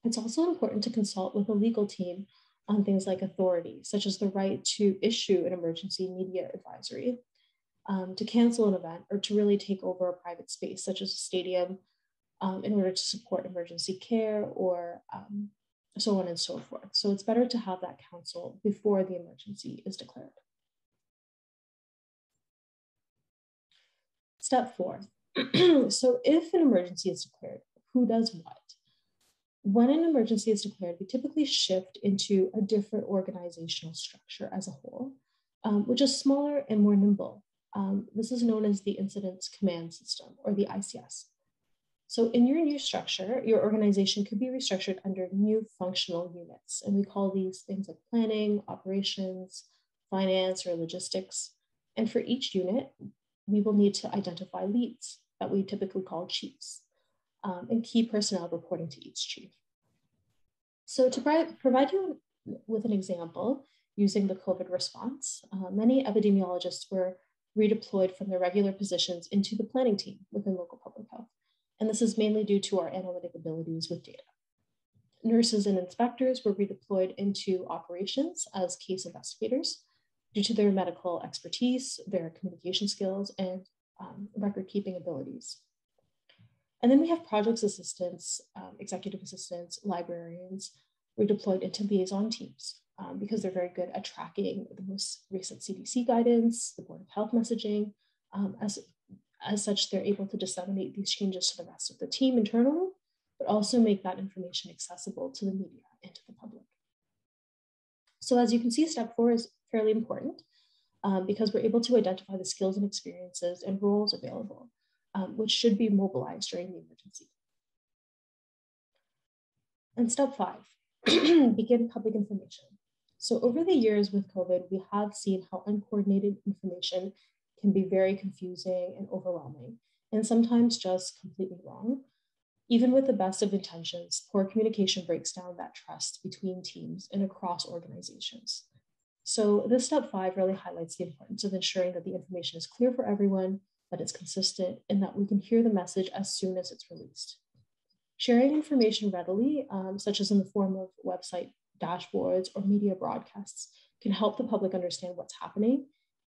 S3: It's also important to consult with a legal team on things like authority, such as the right to issue an emergency media advisory, um, to cancel an event, or to really take over a private space, such as a stadium, um, in order to support emergency care or um, so on and so forth. So it's better to have that counsel before the emergency is declared. Step four. so if an emergency is declared, who does what? When an emergency is declared, we typically shift into a different organizational structure as a whole, um, which is smaller and more nimble. Um, this is known as the Incidents Command System or the ICS. So in your new structure, your organization could be restructured under new functional units. And we call these things like planning, operations, finance, or logistics. And for each unit, we will need to identify leads that we typically call chiefs um, and key personnel reporting to each chief. So to provide you with an example, using the COVID response, uh, many epidemiologists were redeployed from their regular positions into the planning team within local public health and this is mainly due to our analytic abilities with data. Nurses and inspectors were redeployed into operations as case investigators due to their medical expertise, their communication skills, and um, record keeping abilities. And then we have projects assistants, um, executive assistants, librarians redeployed into liaison teams um, because they're very good at tracking the most recent CDC guidance, the Board of Health messaging. Um, as, as such, they're able to disseminate these changes to the rest of the team internally, but also make that information accessible to the media and to the public. So as you can see, step four is fairly important um, because we're able to identify the skills and experiences and roles available, um, which should be mobilized during the emergency. And step five, begin public information. So over the years with COVID, we have seen how uncoordinated information can be very confusing and overwhelming, and sometimes just completely wrong. Even with the best of intentions, poor communication breaks down that trust between teams and across organizations. So this step five really highlights the importance of ensuring that the information is clear for everyone, that it's consistent, and that we can hear the message as soon as it's released. Sharing information readily, um, such as in the form of website dashboards or media broadcasts, can help the public understand what's happening.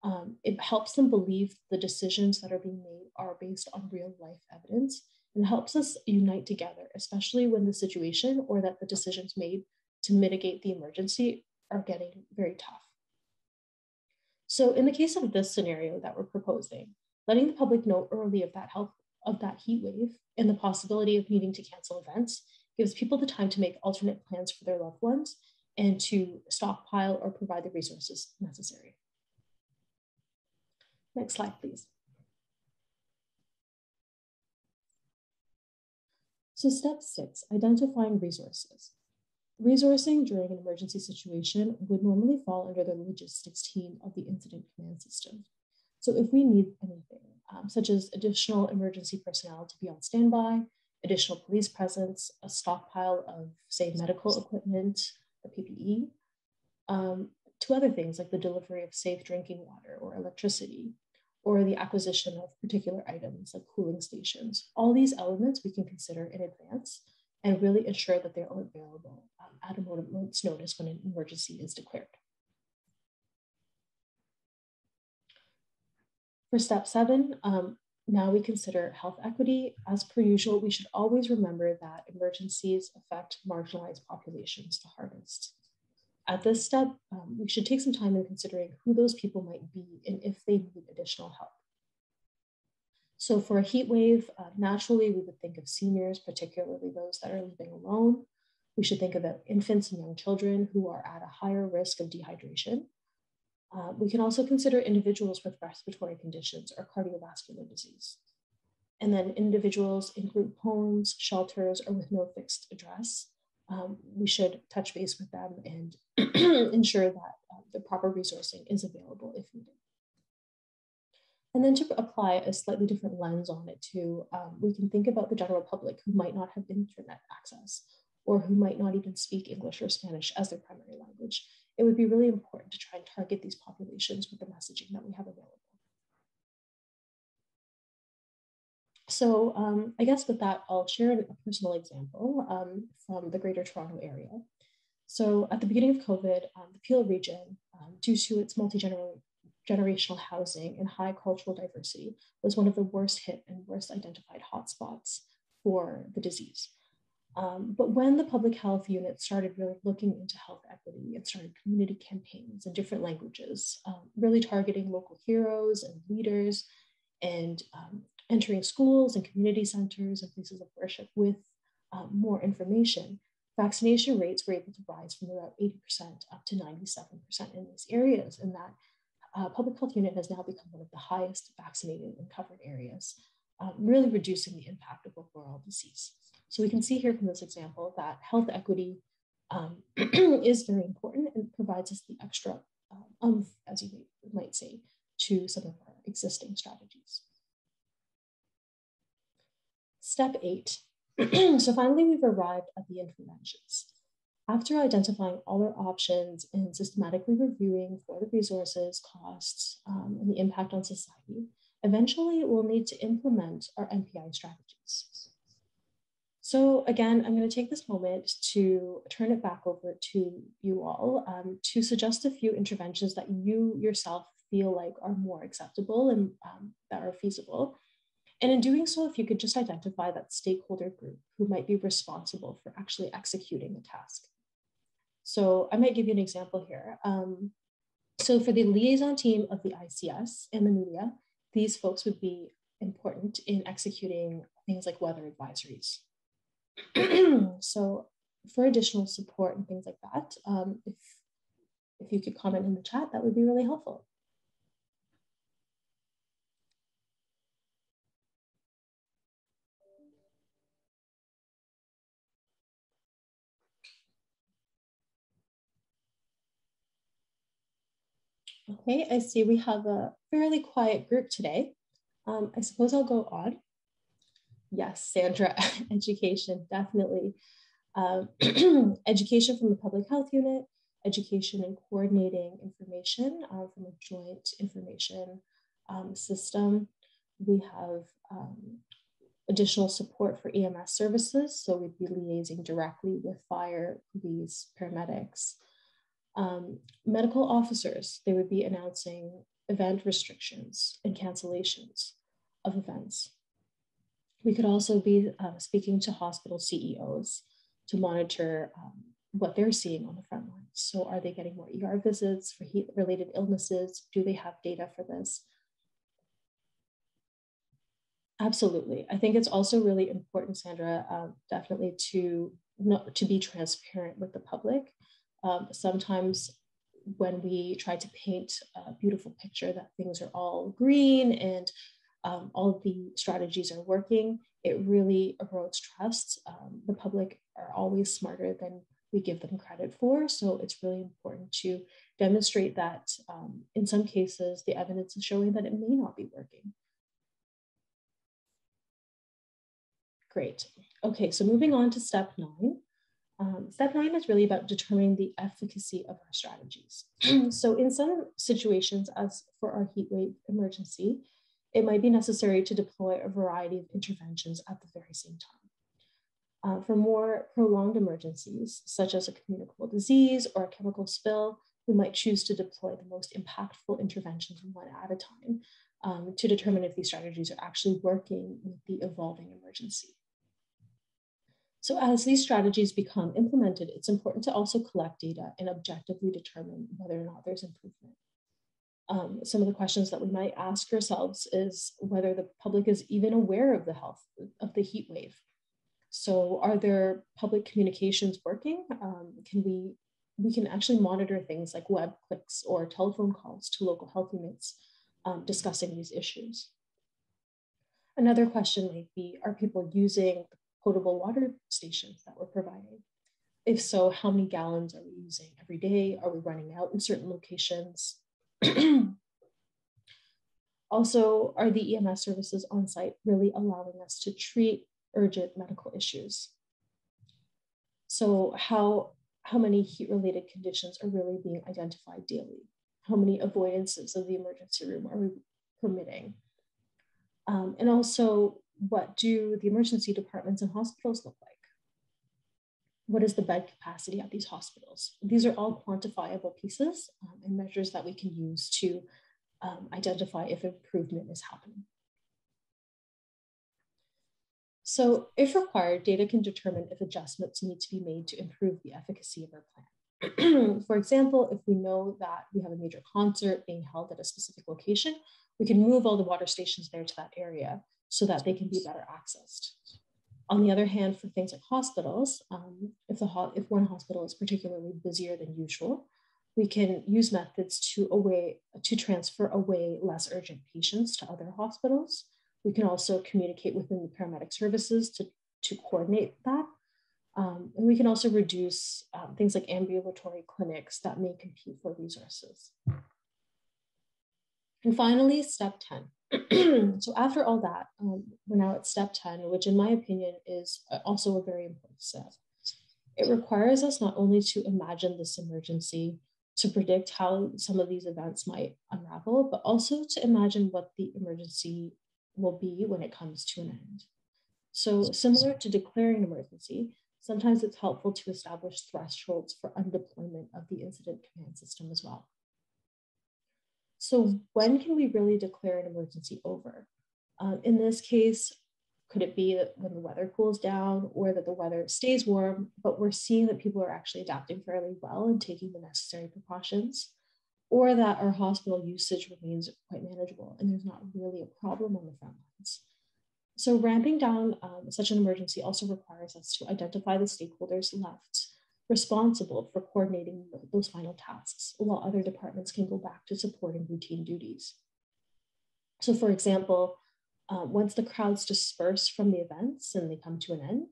S3: Um, it helps them believe the decisions that are being made are based on real life evidence and helps us unite together, especially when the situation or that the decisions made to mitigate the emergency are getting very tough. So in the case of this scenario that we're proposing, letting the public know early of that health of that heat wave and the possibility of needing to cancel events gives people the time to make alternate plans for their loved ones and to stockpile or provide the resources necessary. Next slide, please. So step six, identifying resources. Resourcing during an emergency situation would normally fall under the logistics team of the incident command system. So if we need anything, um, such as additional emergency personnel to be on standby, additional police presence, a stockpile of, say, medical equipment or PPE, um, to other things like the delivery of safe drinking water or electricity, or the acquisition of particular items like cooling stations. All these elements we can consider in advance and really ensure that they're available um, at a moment's notice when an emergency is declared. For step seven, um, now we consider health equity. As per usual, we should always remember that emergencies affect marginalized populations the hardest. At this step, um, we should take some time in considering who those people might be and if they need additional help. So for a heat wave, uh, naturally we would think of seniors, particularly those that are living alone. We should think about infants and young children who are at a higher risk of dehydration. Uh, we can also consider individuals with respiratory conditions or cardiovascular disease. And then individuals in group homes, shelters, or with no fixed address um, we should touch base with them and ensure that uh, the proper resourcing is available if needed. And then to apply a slightly different lens on it too, um, we can think about the general public who might not have internet access or who might not even speak English or Spanish as their primary language. It would be really important to try and target these populations with the messaging that we have available. So um, I guess with that, I'll share a personal example um, from the Greater Toronto Area. So at the beginning of COVID, um, the Peel region, um, due to its multi-generational housing and high cultural diversity, was one of the worst hit and worst identified hotspots for the disease. Um, but when the public health unit started really looking into health equity and started community campaigns in different languages, um, really targeting local heroes and leaders and um, entering schools and community centers and places of worship with um, more information, vaccination rates were able to rise from about 80% up to 97% in these areas. And that uh, public health unit has now become one of the highest vaccinated and covered areas, um, really reducing the impact of overall disease. So we can see here from this example that health equity um, is very important and provides us the extra um, umph, as you might say, to some of our existing strategies. Step eight. so finally, we've arrived at the interventions. After identifying all our options and systematically reviewing for the resources, costs, um, and the impact on society, eventually we'll need to implement our NPI strategies. So again, I'm going to take this moment to turn it back over to you all um, to suggest a few interventions that you yourself feel like are more acceptable and um, that are feasible And in doing so, if you could just identify that stakeholder group who might be responsible for actually executing the task. So I might give you an example here. Um, so for the liaison team of the ICS and the media, these folks would be important in executing things like weather advisories. so for additional support and things like that, um, if, if you could comment in the chat, that would be really helpful. Okay, I see we have a fairly quiet group today. Um, I suppose I'll go on. Yes, Sandra, education, definitely. Um, education from the public health unit, education and coordinating information uh, from a joint information um, system. We have um, additional support for EMS services. So we'd be liaising directly with fire, police, paramedics. Um, medical officers, they would be announcing event restrictions and cancellations of events. We could also be uh, speaking to hospital CEOs to monitor um, what they're seeing on the front lines. So, are they getting more ER visits for heat related illnesses? Do they have data for this? Absolutely. I think it's also really important, Sandra, um, definitely to not to be transparent with the public. Um, sometimes when we try to paint a beautiful picture that things are all green and um, all the strategies are working, it really erodes trust. Um, the public are always smarter than we give them credit for. So it's really important to demonstrate that um, in some cases, the evidence is showing that it may not be working. Great. Okay, so moving on to step nine. Um, step nine is really about determining the efficacy of our strategies. so in some situations, as for our heat wave emergency, it might be necessary to deploy a variety of interventions at the very same time. Uh, for more prolonged emergencies, such as a communicable disease or a chemical spill, we might choose to deploy the most impactful interventions one at a time um, to determine if these strategies are actually working with the evolving emergency. So as these strategies become implemented, it's important to also collect data and objectively determine whether or not there's improvement. Um, some of the questions that we might ask ourselves is whether the public is even aware of the health of the heat wave. So are there public communications working? Um, can we, we can actually monitor things like web clicks or telephone calls to local health units um, discussing these issues. Another question might be, are people using potable water stations that we're providing? If so, how many gallons are we using every day? Are we running out in certain locations? also, are the EMS services on site really allowing us to treat urgent medical issues? So, how, how many heat related conditions are really being identified daily? How many avoidances of the emergency room are we permitting? Um, and also, what do the emergency departments and hospitals look like? what is the bed capacity at these hospitals? These are all quantifiable pieces um, and measures that we can use to um, identify if improvement is happening. So if required, data can determine if adjustments need to be made to improve the efficacy of our plan. For example, if we know that we have a major concert being held at a specific location, we can move all the water stations there to that area so that they can be better accessed. On the other hand, for things like hospitals, um, if, the ho if one hospital is particularly busier than usual, we can use methods to, away, to transfer away less urgent patients to other hospitals. We can also communicate within the paramedic services to, to coordinate that. Um, and we can also reduce um, things like ambulatory clinics that may compete for resources. And finally, step 10. so after all that, um, we're now at step 10, which in my opinion is uh, also a very important step. It requires us not only to imagine this emergency, to predict how some of these events might unravel, but also to imagine what the emergency will be when it comes to an end. So similar to declaring an emergency, sometimes it's helpful to establish thresholds for undeployment of the incident command system as well. So when can we really declare an emergency over? Um, in this case, could it be that when the weather cools down or that the weather stays warm, but we're seeing that people are actually adapting fairly well and taking the necessary precautions, or that our hospital usage remains quite manageable and there's not really a problem on the front lines. So ramping down um, such an emergency also requires us to identify the stakeholders left responsible for coordinating those final tasks, while other departments can go back to supporting routine duties. So for example, uh, once the crowds disperse from the events and they come to an end,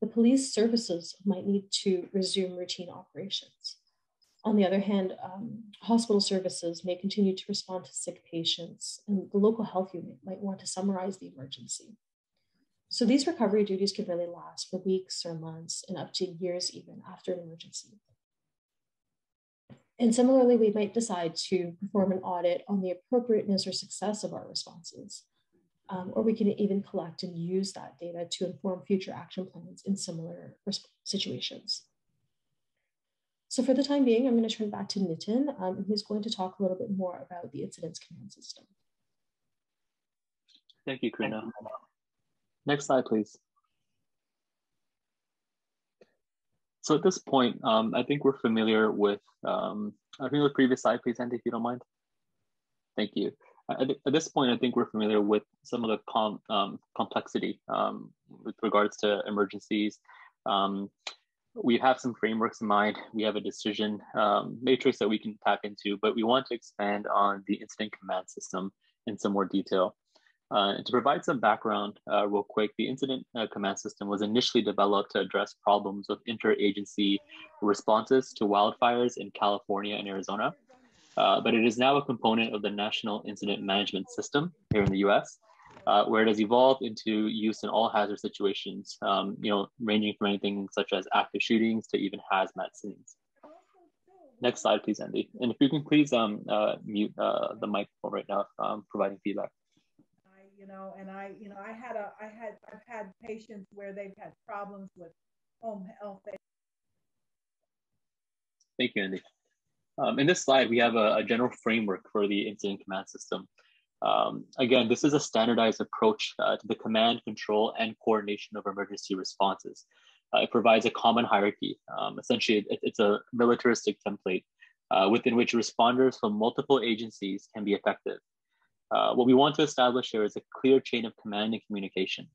S3: the police services might need to resume routine operations. On the other hand, um, hospital services may continue to respond to sick patients, and the local health unit might want to summarize the emergency. So these recovery duties can really last for weeks or months and up to years even after an emergency. And similarly, we might decide to perform an audit on the appropriateness or success of our responses. Um, or we can even collect and use that data to inform future action plans in similar situations. So for the time being, I'm going to turn back to Nitin, um, and he's going to talk a little bit more about the incidents command system.
S2: Thank you, Karina. Next slide, please. So at this point, um, I think we're familiar with, um, I think the previous slide, please, Andy, if you don't mind. Thank you. At, at this point, I think we're familiar with some of the com um, complexity um, with regards to emergencies. Um, we have some frameworks in mind. We have a decision um, matrix that we can tap into, but we want to expand on the incident command system in some more detail. Uh, and to provide some background uh, real quick, the incident uh, command system was initially developed to address problems with interagency responses to wildfires in California and Arizona. Uh, but it is now a component of the National Incident Management System here in the US, uh, where it has evolved into use in all hazard situations, um, you know, ranging from anything such as active shootings to even hazmat scenes. Next slide, please, Andy. And if you can please um, uh, mute the microphone right now, um, providing feedback.
S5: You know, and I, you know, I had a, I had, I've had patients where they've had problems with home health.
S2: Thank you, Andy. Um, in this slide, we have a, a, general framework for the incident command system. Um, again, this is a standardized approach uh, to the command, control, and coordination of emergency responses. Uh, it provides a common hierarchy. Um, essentially, it, it's a militaristic template uh, within which responders from multiple agencies can be effective. Uh, what we want to establish here is a clear chain of command and communication.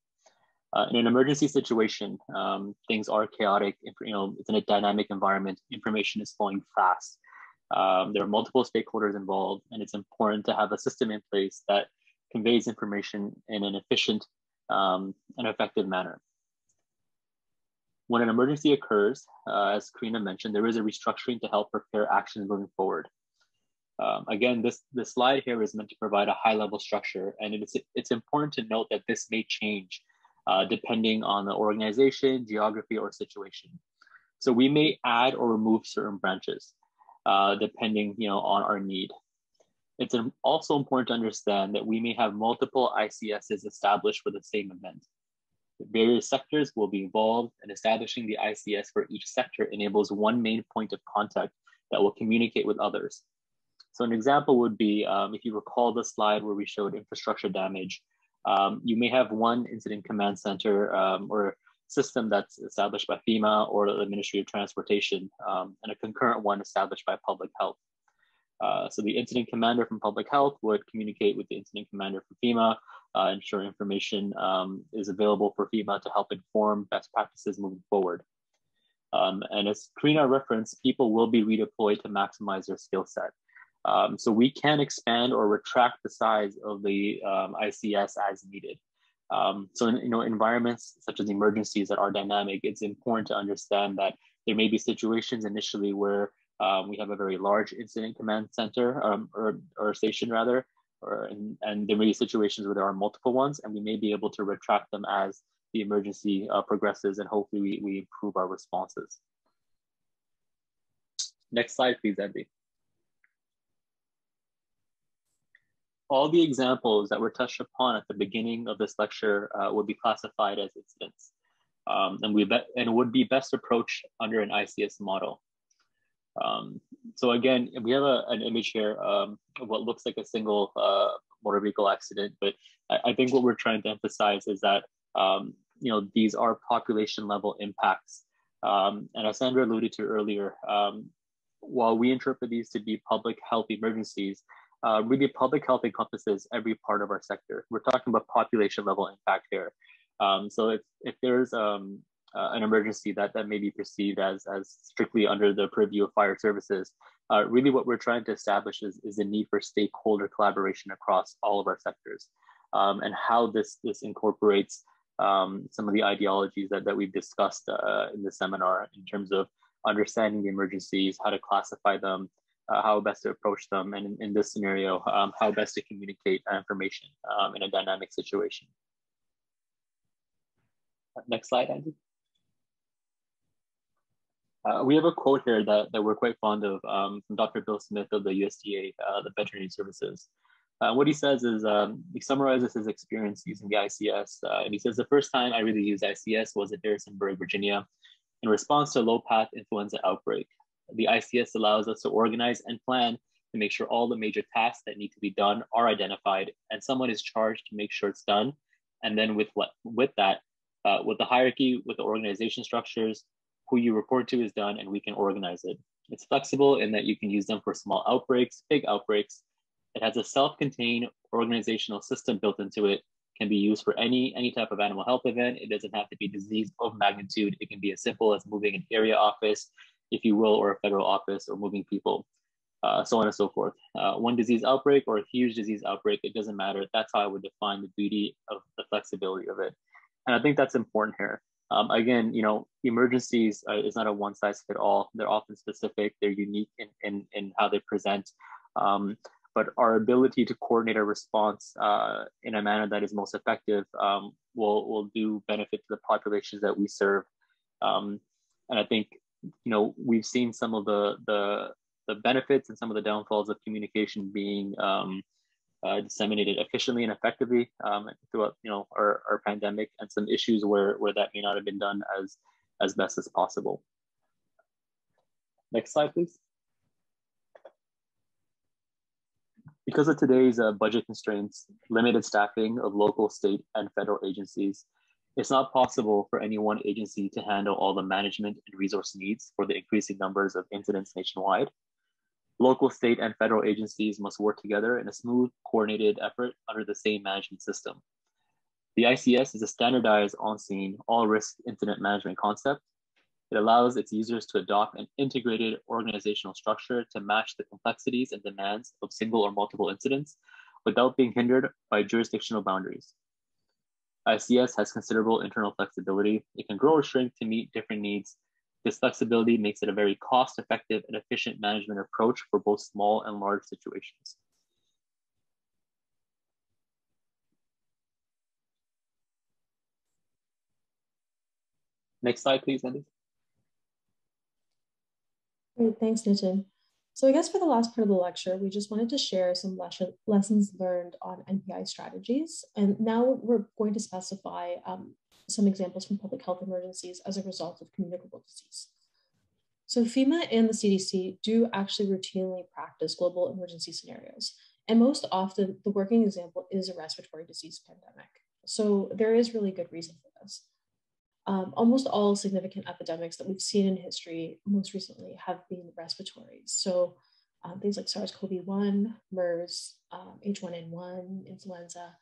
S2: Uh, in an emergency situation, um, things are chaotic. You know, it's in a dynamic environment. Information is flowing fast. Um, there are multiple stakeholders involved, and it's important to have a system in place that conveys information in an efficient um, and effective manner. When an emergency occurs, uh, as Karina mentioned, there is a restructuring to help prepare actions moving forward. Um, again, this, this slide here is meant to provide a high level structure, and it's, it's important to note that this may change uh, depending on the organization, geography, or situation. So we may add or remove certain branches uh, depending you know, on our need. It's also important to understand that we may have multiple ICSs established for the same event. Various sectors will be involved and establishing the ICS for each sector enables one main point of contact that will communicate with others. So an example would be, um, if you recall the slide where we showed infrastructure damage, um, you may have one incident command center um, or system that's established by FEMA or the Ministry of Transportation, um, and a concurrent one established by Public Health. Uh, so the incident commander from Public Health would communicate with the incident commander from FEMA, uh, ensure information um, is available for FEMA to help inform best practices moving forward. Um, and as Karina referenced, people will be redeployed to maximize their skill set. Um, so we can expand or retract the size of the um, ICS as needed. Um, so in you know environments such as emergencies that are dynamic, it's important to understand that there may be situations initially where um, we have a very large incident command center um, or, or station rather, or, and, and there may be situations where there are multiple ones and we may be able to retract them as the emergency uh, progresses and hopefully we, we improve our responses. Next slide, please, Andy. All the examples that were touched upon at the beginning of this lecture uh, would be classified as incidents. Um, and, we and would be best approached under an ICS model. Um, so again, we have a, an image here um, of what looks like a single uh, motor vehicle accident. But I, I, think what we're trying to emphasize is that um, you know these are population level impacts. Um, and as Sandra alluded to earlier, um, while we interpret these to be public health emergencies, uh, really public health encompasses every part of our sector. We're talking about population level impact here. Um, so if, if there's um, uh, an emergency that, that may be perceived as, as strictly under the purview of fire services, uh, really what we're trying to establish is, is the need for stakeholder collaboration across all of our sectors um, and how this, this incorporates um, some of the ideologies that, that we've discussed uh, in the seminar in terms of understanding the emergencies, how to classify them, uh, how best to approach them, and in, in this scenario, um, how best to communicate information um, in a dynamic situation. Next slide, Andy. Uh, we have a quote here that, that we're quite fond of um, from Dr. Bill Smith of the USDA, uh, the Veterinary Services. Uh, what he says is um, he summarizes his experience using the ICS. Uh, and he says, the first time I really used ICS was at Harrisonburg, Virginia, in response to a low path influenza outbreak. The ICS allows us to organize and plan to make sure all the major tasks that need to be done are identified and someone is charged to make sure it's done. And then with, what, with that, uh, with the hierarchy, with the organization structures, who you report to is done and we can organize it. It's flexible in that you can use them for small outbreaks, big outbreaks. It has a self-contained organizational system built into it, can be used for any, any type of animal health event. It doesn't have to be disease of magnitude. It can be as simple as moving an area office, if you will, or a federal office or moving people, uh, so on and so forth. Uh, one disease outbreak or a huge disease outbreak, it doesn't matter. That's how I would define the beauty of the flexibility of it. And I think that's important here. Um, again, you know, emergencies uh, is not a one size fit all. They're often specific. They're unique in, in, in how they present. Um, but our ability to coordinate a response uh, in a manner that is most effective um, will, will do benefit to the populations that we serve. Um, and I think, you know, we've seen some of the, the, the benefits and some of the downfalls of communication being um, uh, disseminated efficiently and effectively um, throughout you know our, our pandemic and some issues where where that may not have been done as as best as possible. Next slide, please. Because of today's uh, budget constraints, limited staffing of local, state, and federal agencies, it's not possible for any one agency to handle all the management and resource needs for the increasing numbers of incidents nationwide. Local, state, and federal agencies must work together in a smooth, coordinated effort under the same management system. The ICS is a standardized on-scene, all-risk incident management concept. It allows its users to adopt an integrated organizational structure to match the complexities and demands of single or multiple incidents without being hindered by jurisdictional boundaries. ICS has considerable internal flexibility. It can grow or shrink to meet different needs this flexibility makes it a very cost-effective and efficient management approach for both small and large situations. Next slide, please, Andy.
S3: Great, thanks, Nitin. So I guess for the last part of the lecture, we just wanted to share some lesson, lessons learned on NPI strategies. And now we're going to specify um, some examples from public health emergencies as a result of communicable disease. So FEMA and the CDC do actually routinely practice global emergency scenarios. And most often the working example is a respiratory disease pandemic. So there is really good reason for this. Um, almost all significant epidemics that we've seen in history most recently have been respiratory. So um, things like SARS-CoV-1, MERS, um, H1N1, influenza,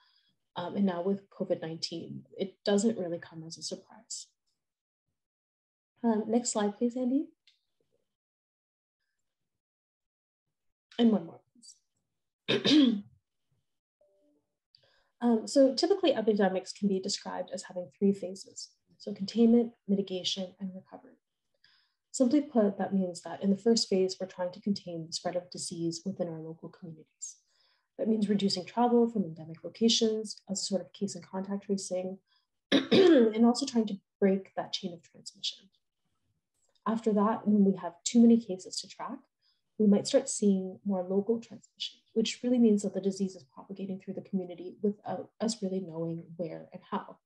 S3: um, and now with COVID-19, it doesn't really come as a surprise. Um, next slide, please, Andy. And one more, please. um, so typically epidemics can be described as having three phases. So containment, mitigation, and recovery. Simply put, that means that in the first phase, we're trying to contain the spread of disease within our local communities. That means reducing travel from endemic locations as a sort of case and contact tracing, and also trying to break that chain of transmission. After that, when we have too many cases to track, we might start seeing more local transmission, which really means that the disease is propagating through the community without us really knowing where and how.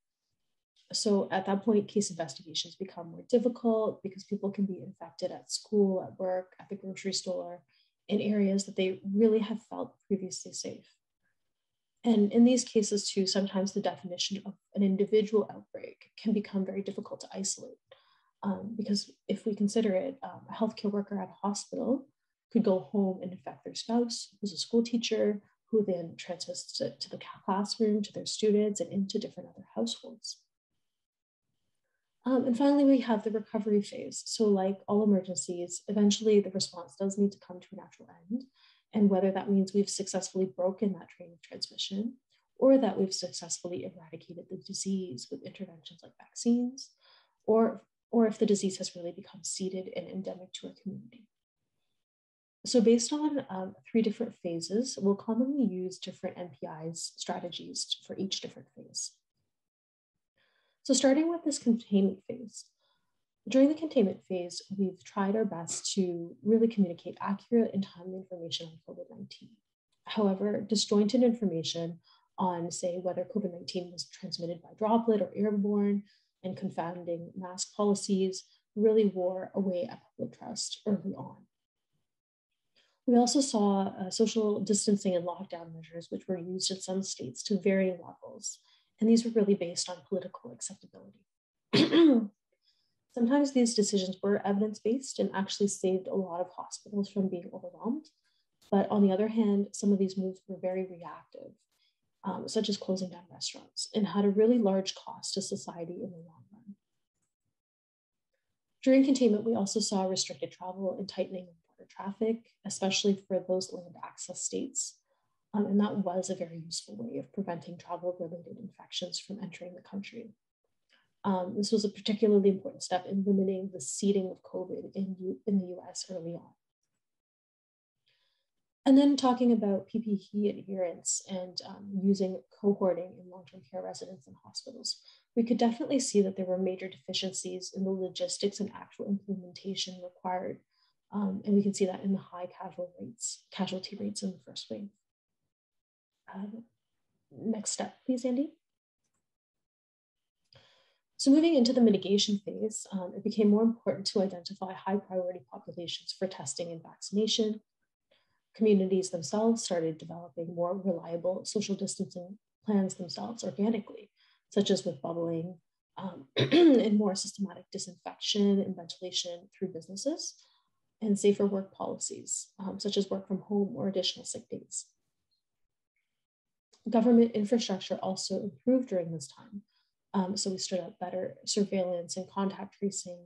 S3: So at that point, case investigations become more difficult because people can be infected at school, at work, at the grocery store, in areas that they really have felt previously safe. And in these cases, too, sometimes the definition of an individual outbreak can become very difficult to isolate. Um, because if we consider it, um, a healthcare worker at a hospital could go home and infect their spouse, who's a school teacher, who then transmits it to the classroom, to their students, and into different other households. Um, and finally, we have the recovery phase. So like all emergencies, eventually the response does need to come to a natural end. And whether that means we've successfully broken that chain of transmission or that we've successfully eradicated the disease with interventions like vaccines, or, or if the disease has really become seeded and endemic to our community. So based on um, three different phases, we'll commonly use different NPIs strategies for each different phase. So starting with this containment phase, during the containment phase, we've tried our best to really communicate accurate and timely information on COVID-19. However, disjointed information on, say, whether COVID-19 was transmitted by droplet or airborne and confounding mask policies really wore away at public trust early on. We also saw uh, social distancing and lockdown measures, which were used in some states to varying levels, and these were really based on political acceptability. Sometimes these decisions were evidence based and actually saved a lot of hospitals from being overwhelmed. But on the other hand, some of these moves were very reactive, um, such as closing down restaurants, and had a really large cost to society in the long run. During containment, we also saw restricted travel and tightening of border traffic, especially for those land access states um, and that was a very useful way of preventing travel related infections from entering the country. Um, this was a particularly important step in limiting the seeding of COVID in, U in the US early on. And then talking about PPE adherence and um, using cohorting in long-term care residents and hospitals, we could definitely see that there were major deficiencies in the logistics and actual implementation required. Um, and we can see that in the high casual rates, casualty rates in the first wave. Um, next step, please, Andy. So moving into the mitigation phase, um, it became more important to identify high priority populations for testing and vaccination. Communities themselves started developing more reliable social distancing plans themselves organically, such as with bubbling um, and more systematic disinfection and ventilation through businesses, and safer work policies, um, such as work from home or additional sick days. Government infrastructure also improved during this time. Um, so we stood up better surveillance and contact tracing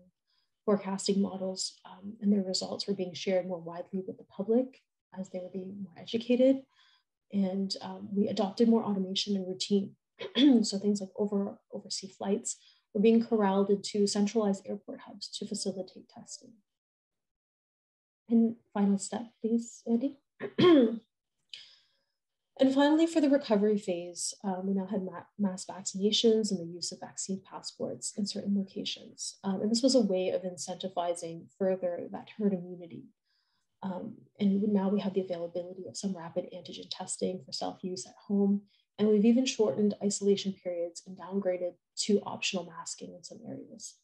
S3: forecasting models, um, and their results were being shared more widely with the public as they were being more educated. And um, we adopted more automation and routine. so things like over overseas flights were being corralled into centralized airport hubs to facilitate testing. And final step, please, Andy. And finally, for the recovery phase, um, we now had ma mass vaccinations and the use of vaccine passports in certain locations. Um, and this was a way of incentivizing further that herd immunity. Um, and now we have the availability of some rapid antigen testing for self-use at home. And we've even shortened isolation periods and downgraded to optional masking in some areas.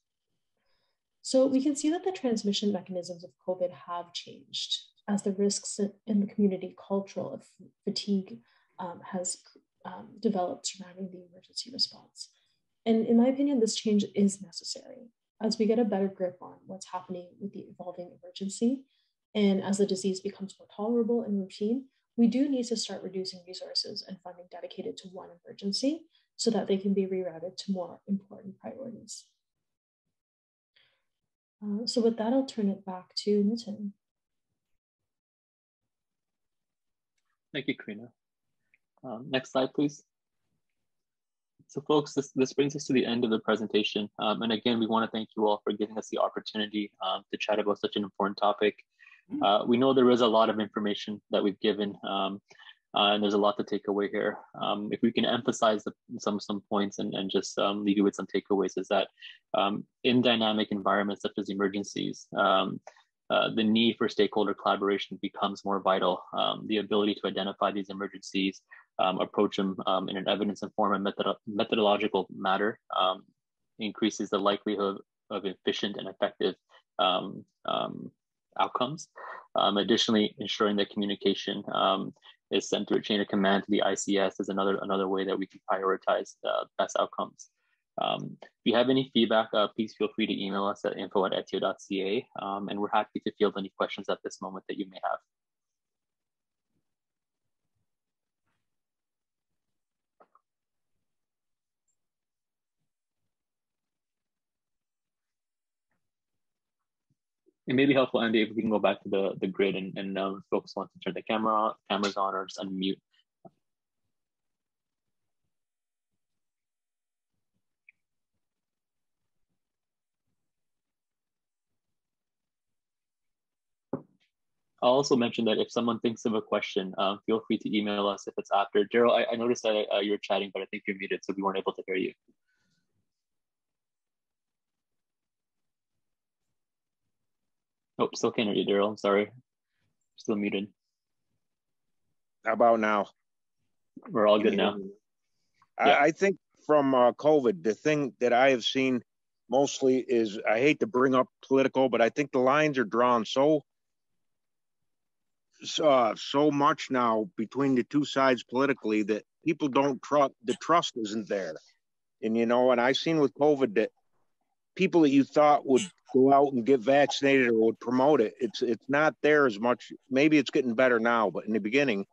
S3: So we can see that the transmission mechanisms of COVID have changed as the risks in the community cultural of fatigue um, has um, developed surrounding the emergency response. And in my opinion, this change is necessary as we get a better grip on what's happening with the evolving emergency. And as the disease becomes more tolerable and routine, we do need to start reducing resources and funding dedicated to one emergency so that they can be rerouted to more important priorities. Uh, so with that, I'll turn it back to Nitin.
S2: Thank you, Karina. Um, next slide, please. So folks, this, this brings us to the end of the presentation. Um, and again, we wanna thank you all for giving us the opportunity um, to chat about such an important topic. Mm-hmm. Uh, we know there is a lot of information that we've given um, uh, and there's a lot to take away here. Um, if we can emphasize the, some some points and, and just um, leave you with some takeaways is that um, in dynamic environments such as emergencies, um, uh, the need for stakeholder collaboration becomes more vital. Um, the ability to identify these emergencies, um, approach them um, in an evidence-informed and method methodological manner um, increases the likelihood of efficient and effective um, outcomes. additionally, ensuring that communication is sent through a chain of command to the ICS is another another way that we can prioritize the best outcomes. Um, if you have any feedback, uh, please feel free to email us at info at etio.ca, um, and we're happy to field any questions at this moment that you may have. it may be helpful, Andy, if we can go back to the, the grid and, and um, folks want to turn the camera cameras on or just unmute. I'll also mention that if someone thinks of a question, um, feel free to email us if it's after. Daryl, I, I, noticed that uh, you were chatting, but I think you're muted, so we weren't able to hear you. Oh, still can't hear you, Daryl. I'm sorry. Still muted.
S6: How about now?
S2: We're all good now.
S6: I, I think from uh, COVID, the thing that I have seen mostly is I hate to bring up political, but I think the lines are drawn so uh, so much now between the two sides politically that people don't trust the trust isn't there and you know and i've seen with covid that people that you thought would go out and get vaccinated or would promote it. It's it's not there as much. Maybe it's getting better now, but in the beginning,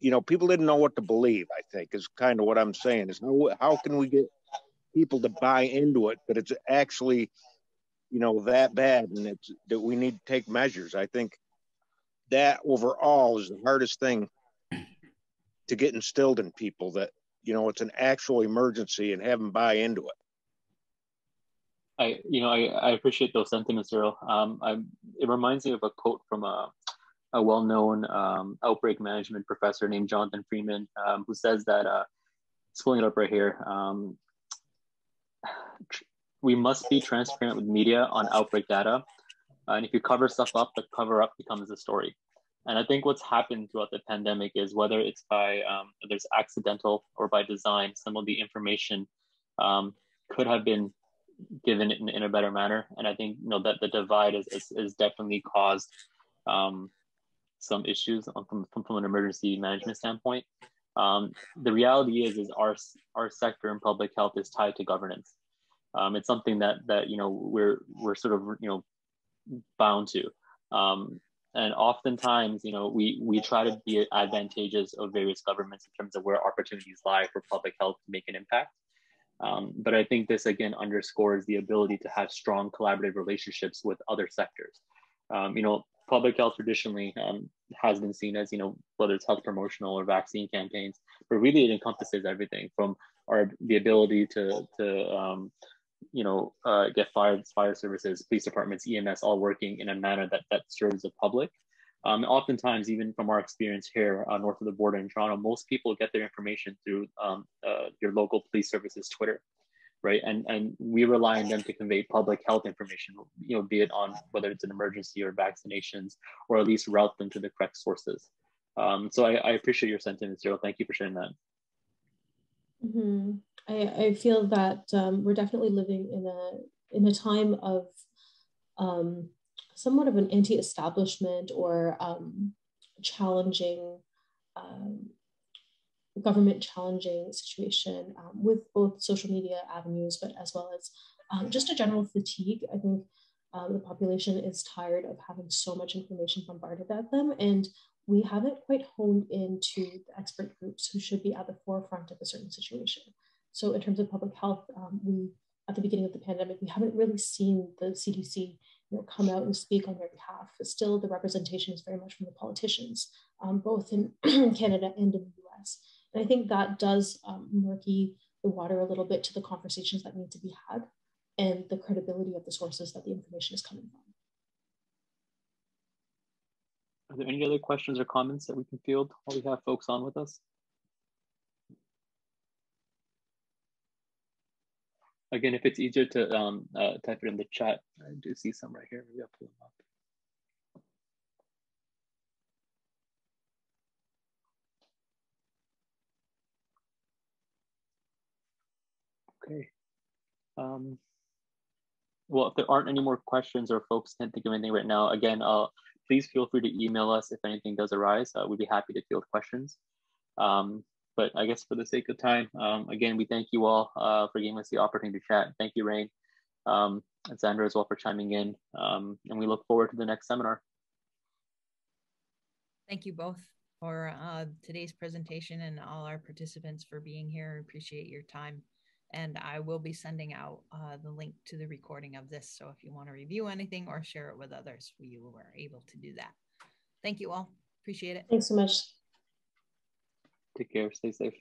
S6: you know, people didn't know what to believe. I think is kind of what I'm saying. Is how how can we get people to buy into it that it's actually, you know, that bad and it's that we need to take measures. I think that overall is the hardest thing to get instilled in people that you know it's an actual emergency and have them buy into it.
S2: I, you know, I, I appreciate those sentiments, Daryl. Um, I, it reminds me of a quote from a, a well-known um, outbreak management professor named Jonathan Freeman, um, who says that, uh, pulling it up right here. Um, we must be transparent with media on outbreak data. Uh, and if you cover stuff up, the cover up becomes the story. And I think what's happened throughout the pandemic is whether it's by, um, whether it's accidental or by design, some of the information um, could have been given in, in, a better manner. And I think you know that the divide is is, is definitely caused um, some issues from, from, from an emergency management standpoint. Um, the reality is is our our sector in public health is tied to governance. Um, it's something that that you know we're we're sort of you know bound to. Um, and oftentimes, you know, we we try to be advantageous of various governments in terms of where opportunities lie for public health to make an impact. Um, but I think this again underscores the ability to have strong collaborative relationships with other sectors. Um, you know, public health traditionally um, has been seen as, you know, whether it's health promotional or vaccine campaigns, but really it encompasses everything from our the ability to to um, you know uh, get fire fire services, police departments, EMS all working in a manner that that serves the public, um, oftentimes, even from our experience here uh, north of the border in Toronto, most people get their information through um, uh, your local police services Twitter, right? And and we rely on them to convey public health information, you know, be it on whether it's an emergency or vaccinations, or at least route them to the correct sources. Um, so I, I, appreciate your sentiments, Daryl. Thank you for sharing that.
S3: Mm-hmm. I, I feel that um, we're definitely living in a in a time of um, somewhat of an anti-establishment or um, challenging um, government challenging situation um, with both social media avenues, but as well as um, just a general fatigue. I think um, the population is tired of having so much information bombarded at them, and we haven't quite honed into the expert groups who should be at the forefront of a certain situation. So, in terms of public health, um, we at the beginning of the pandemic, we haven't really seen the CDC you know, come out and speak on their behalf. Still, the representation is very much from the politicians, um, both in Canada and in the US. And I think that does um, murky the water a little bit to the conversations that need to be had and the credibility of the sources that the information is coming from.
S2: Are there any other questions or comments that we can field while we have folks on with us? Again, if it's easier to um, uh, type it in the chat, I do see some right here. Maybe I'll pull them up. Okay. Um, well, if there aren't any more questions or folks can't think of anything right now, again, uh, please feel free to email us if anything does arise. Uh, we'd be happy to field questions. Um, but I guess for the sake of time, um, again, we thank you all uh, for giving us the opportunity to chat. Thank you, Rain, um, and Sandra as well for chiming in. Um, and we look forward to the next seminar.
S1: Thank you both for uh, today's presentation and all our participants for being here. Appreciate your time. And I will be sending out uh, the link to the recording of this. So if you want to review anything or share it with others, we were able to do that. Thank you all. Appreciate it.
S3: Thanks so much.
S2: Take care. Stay safe.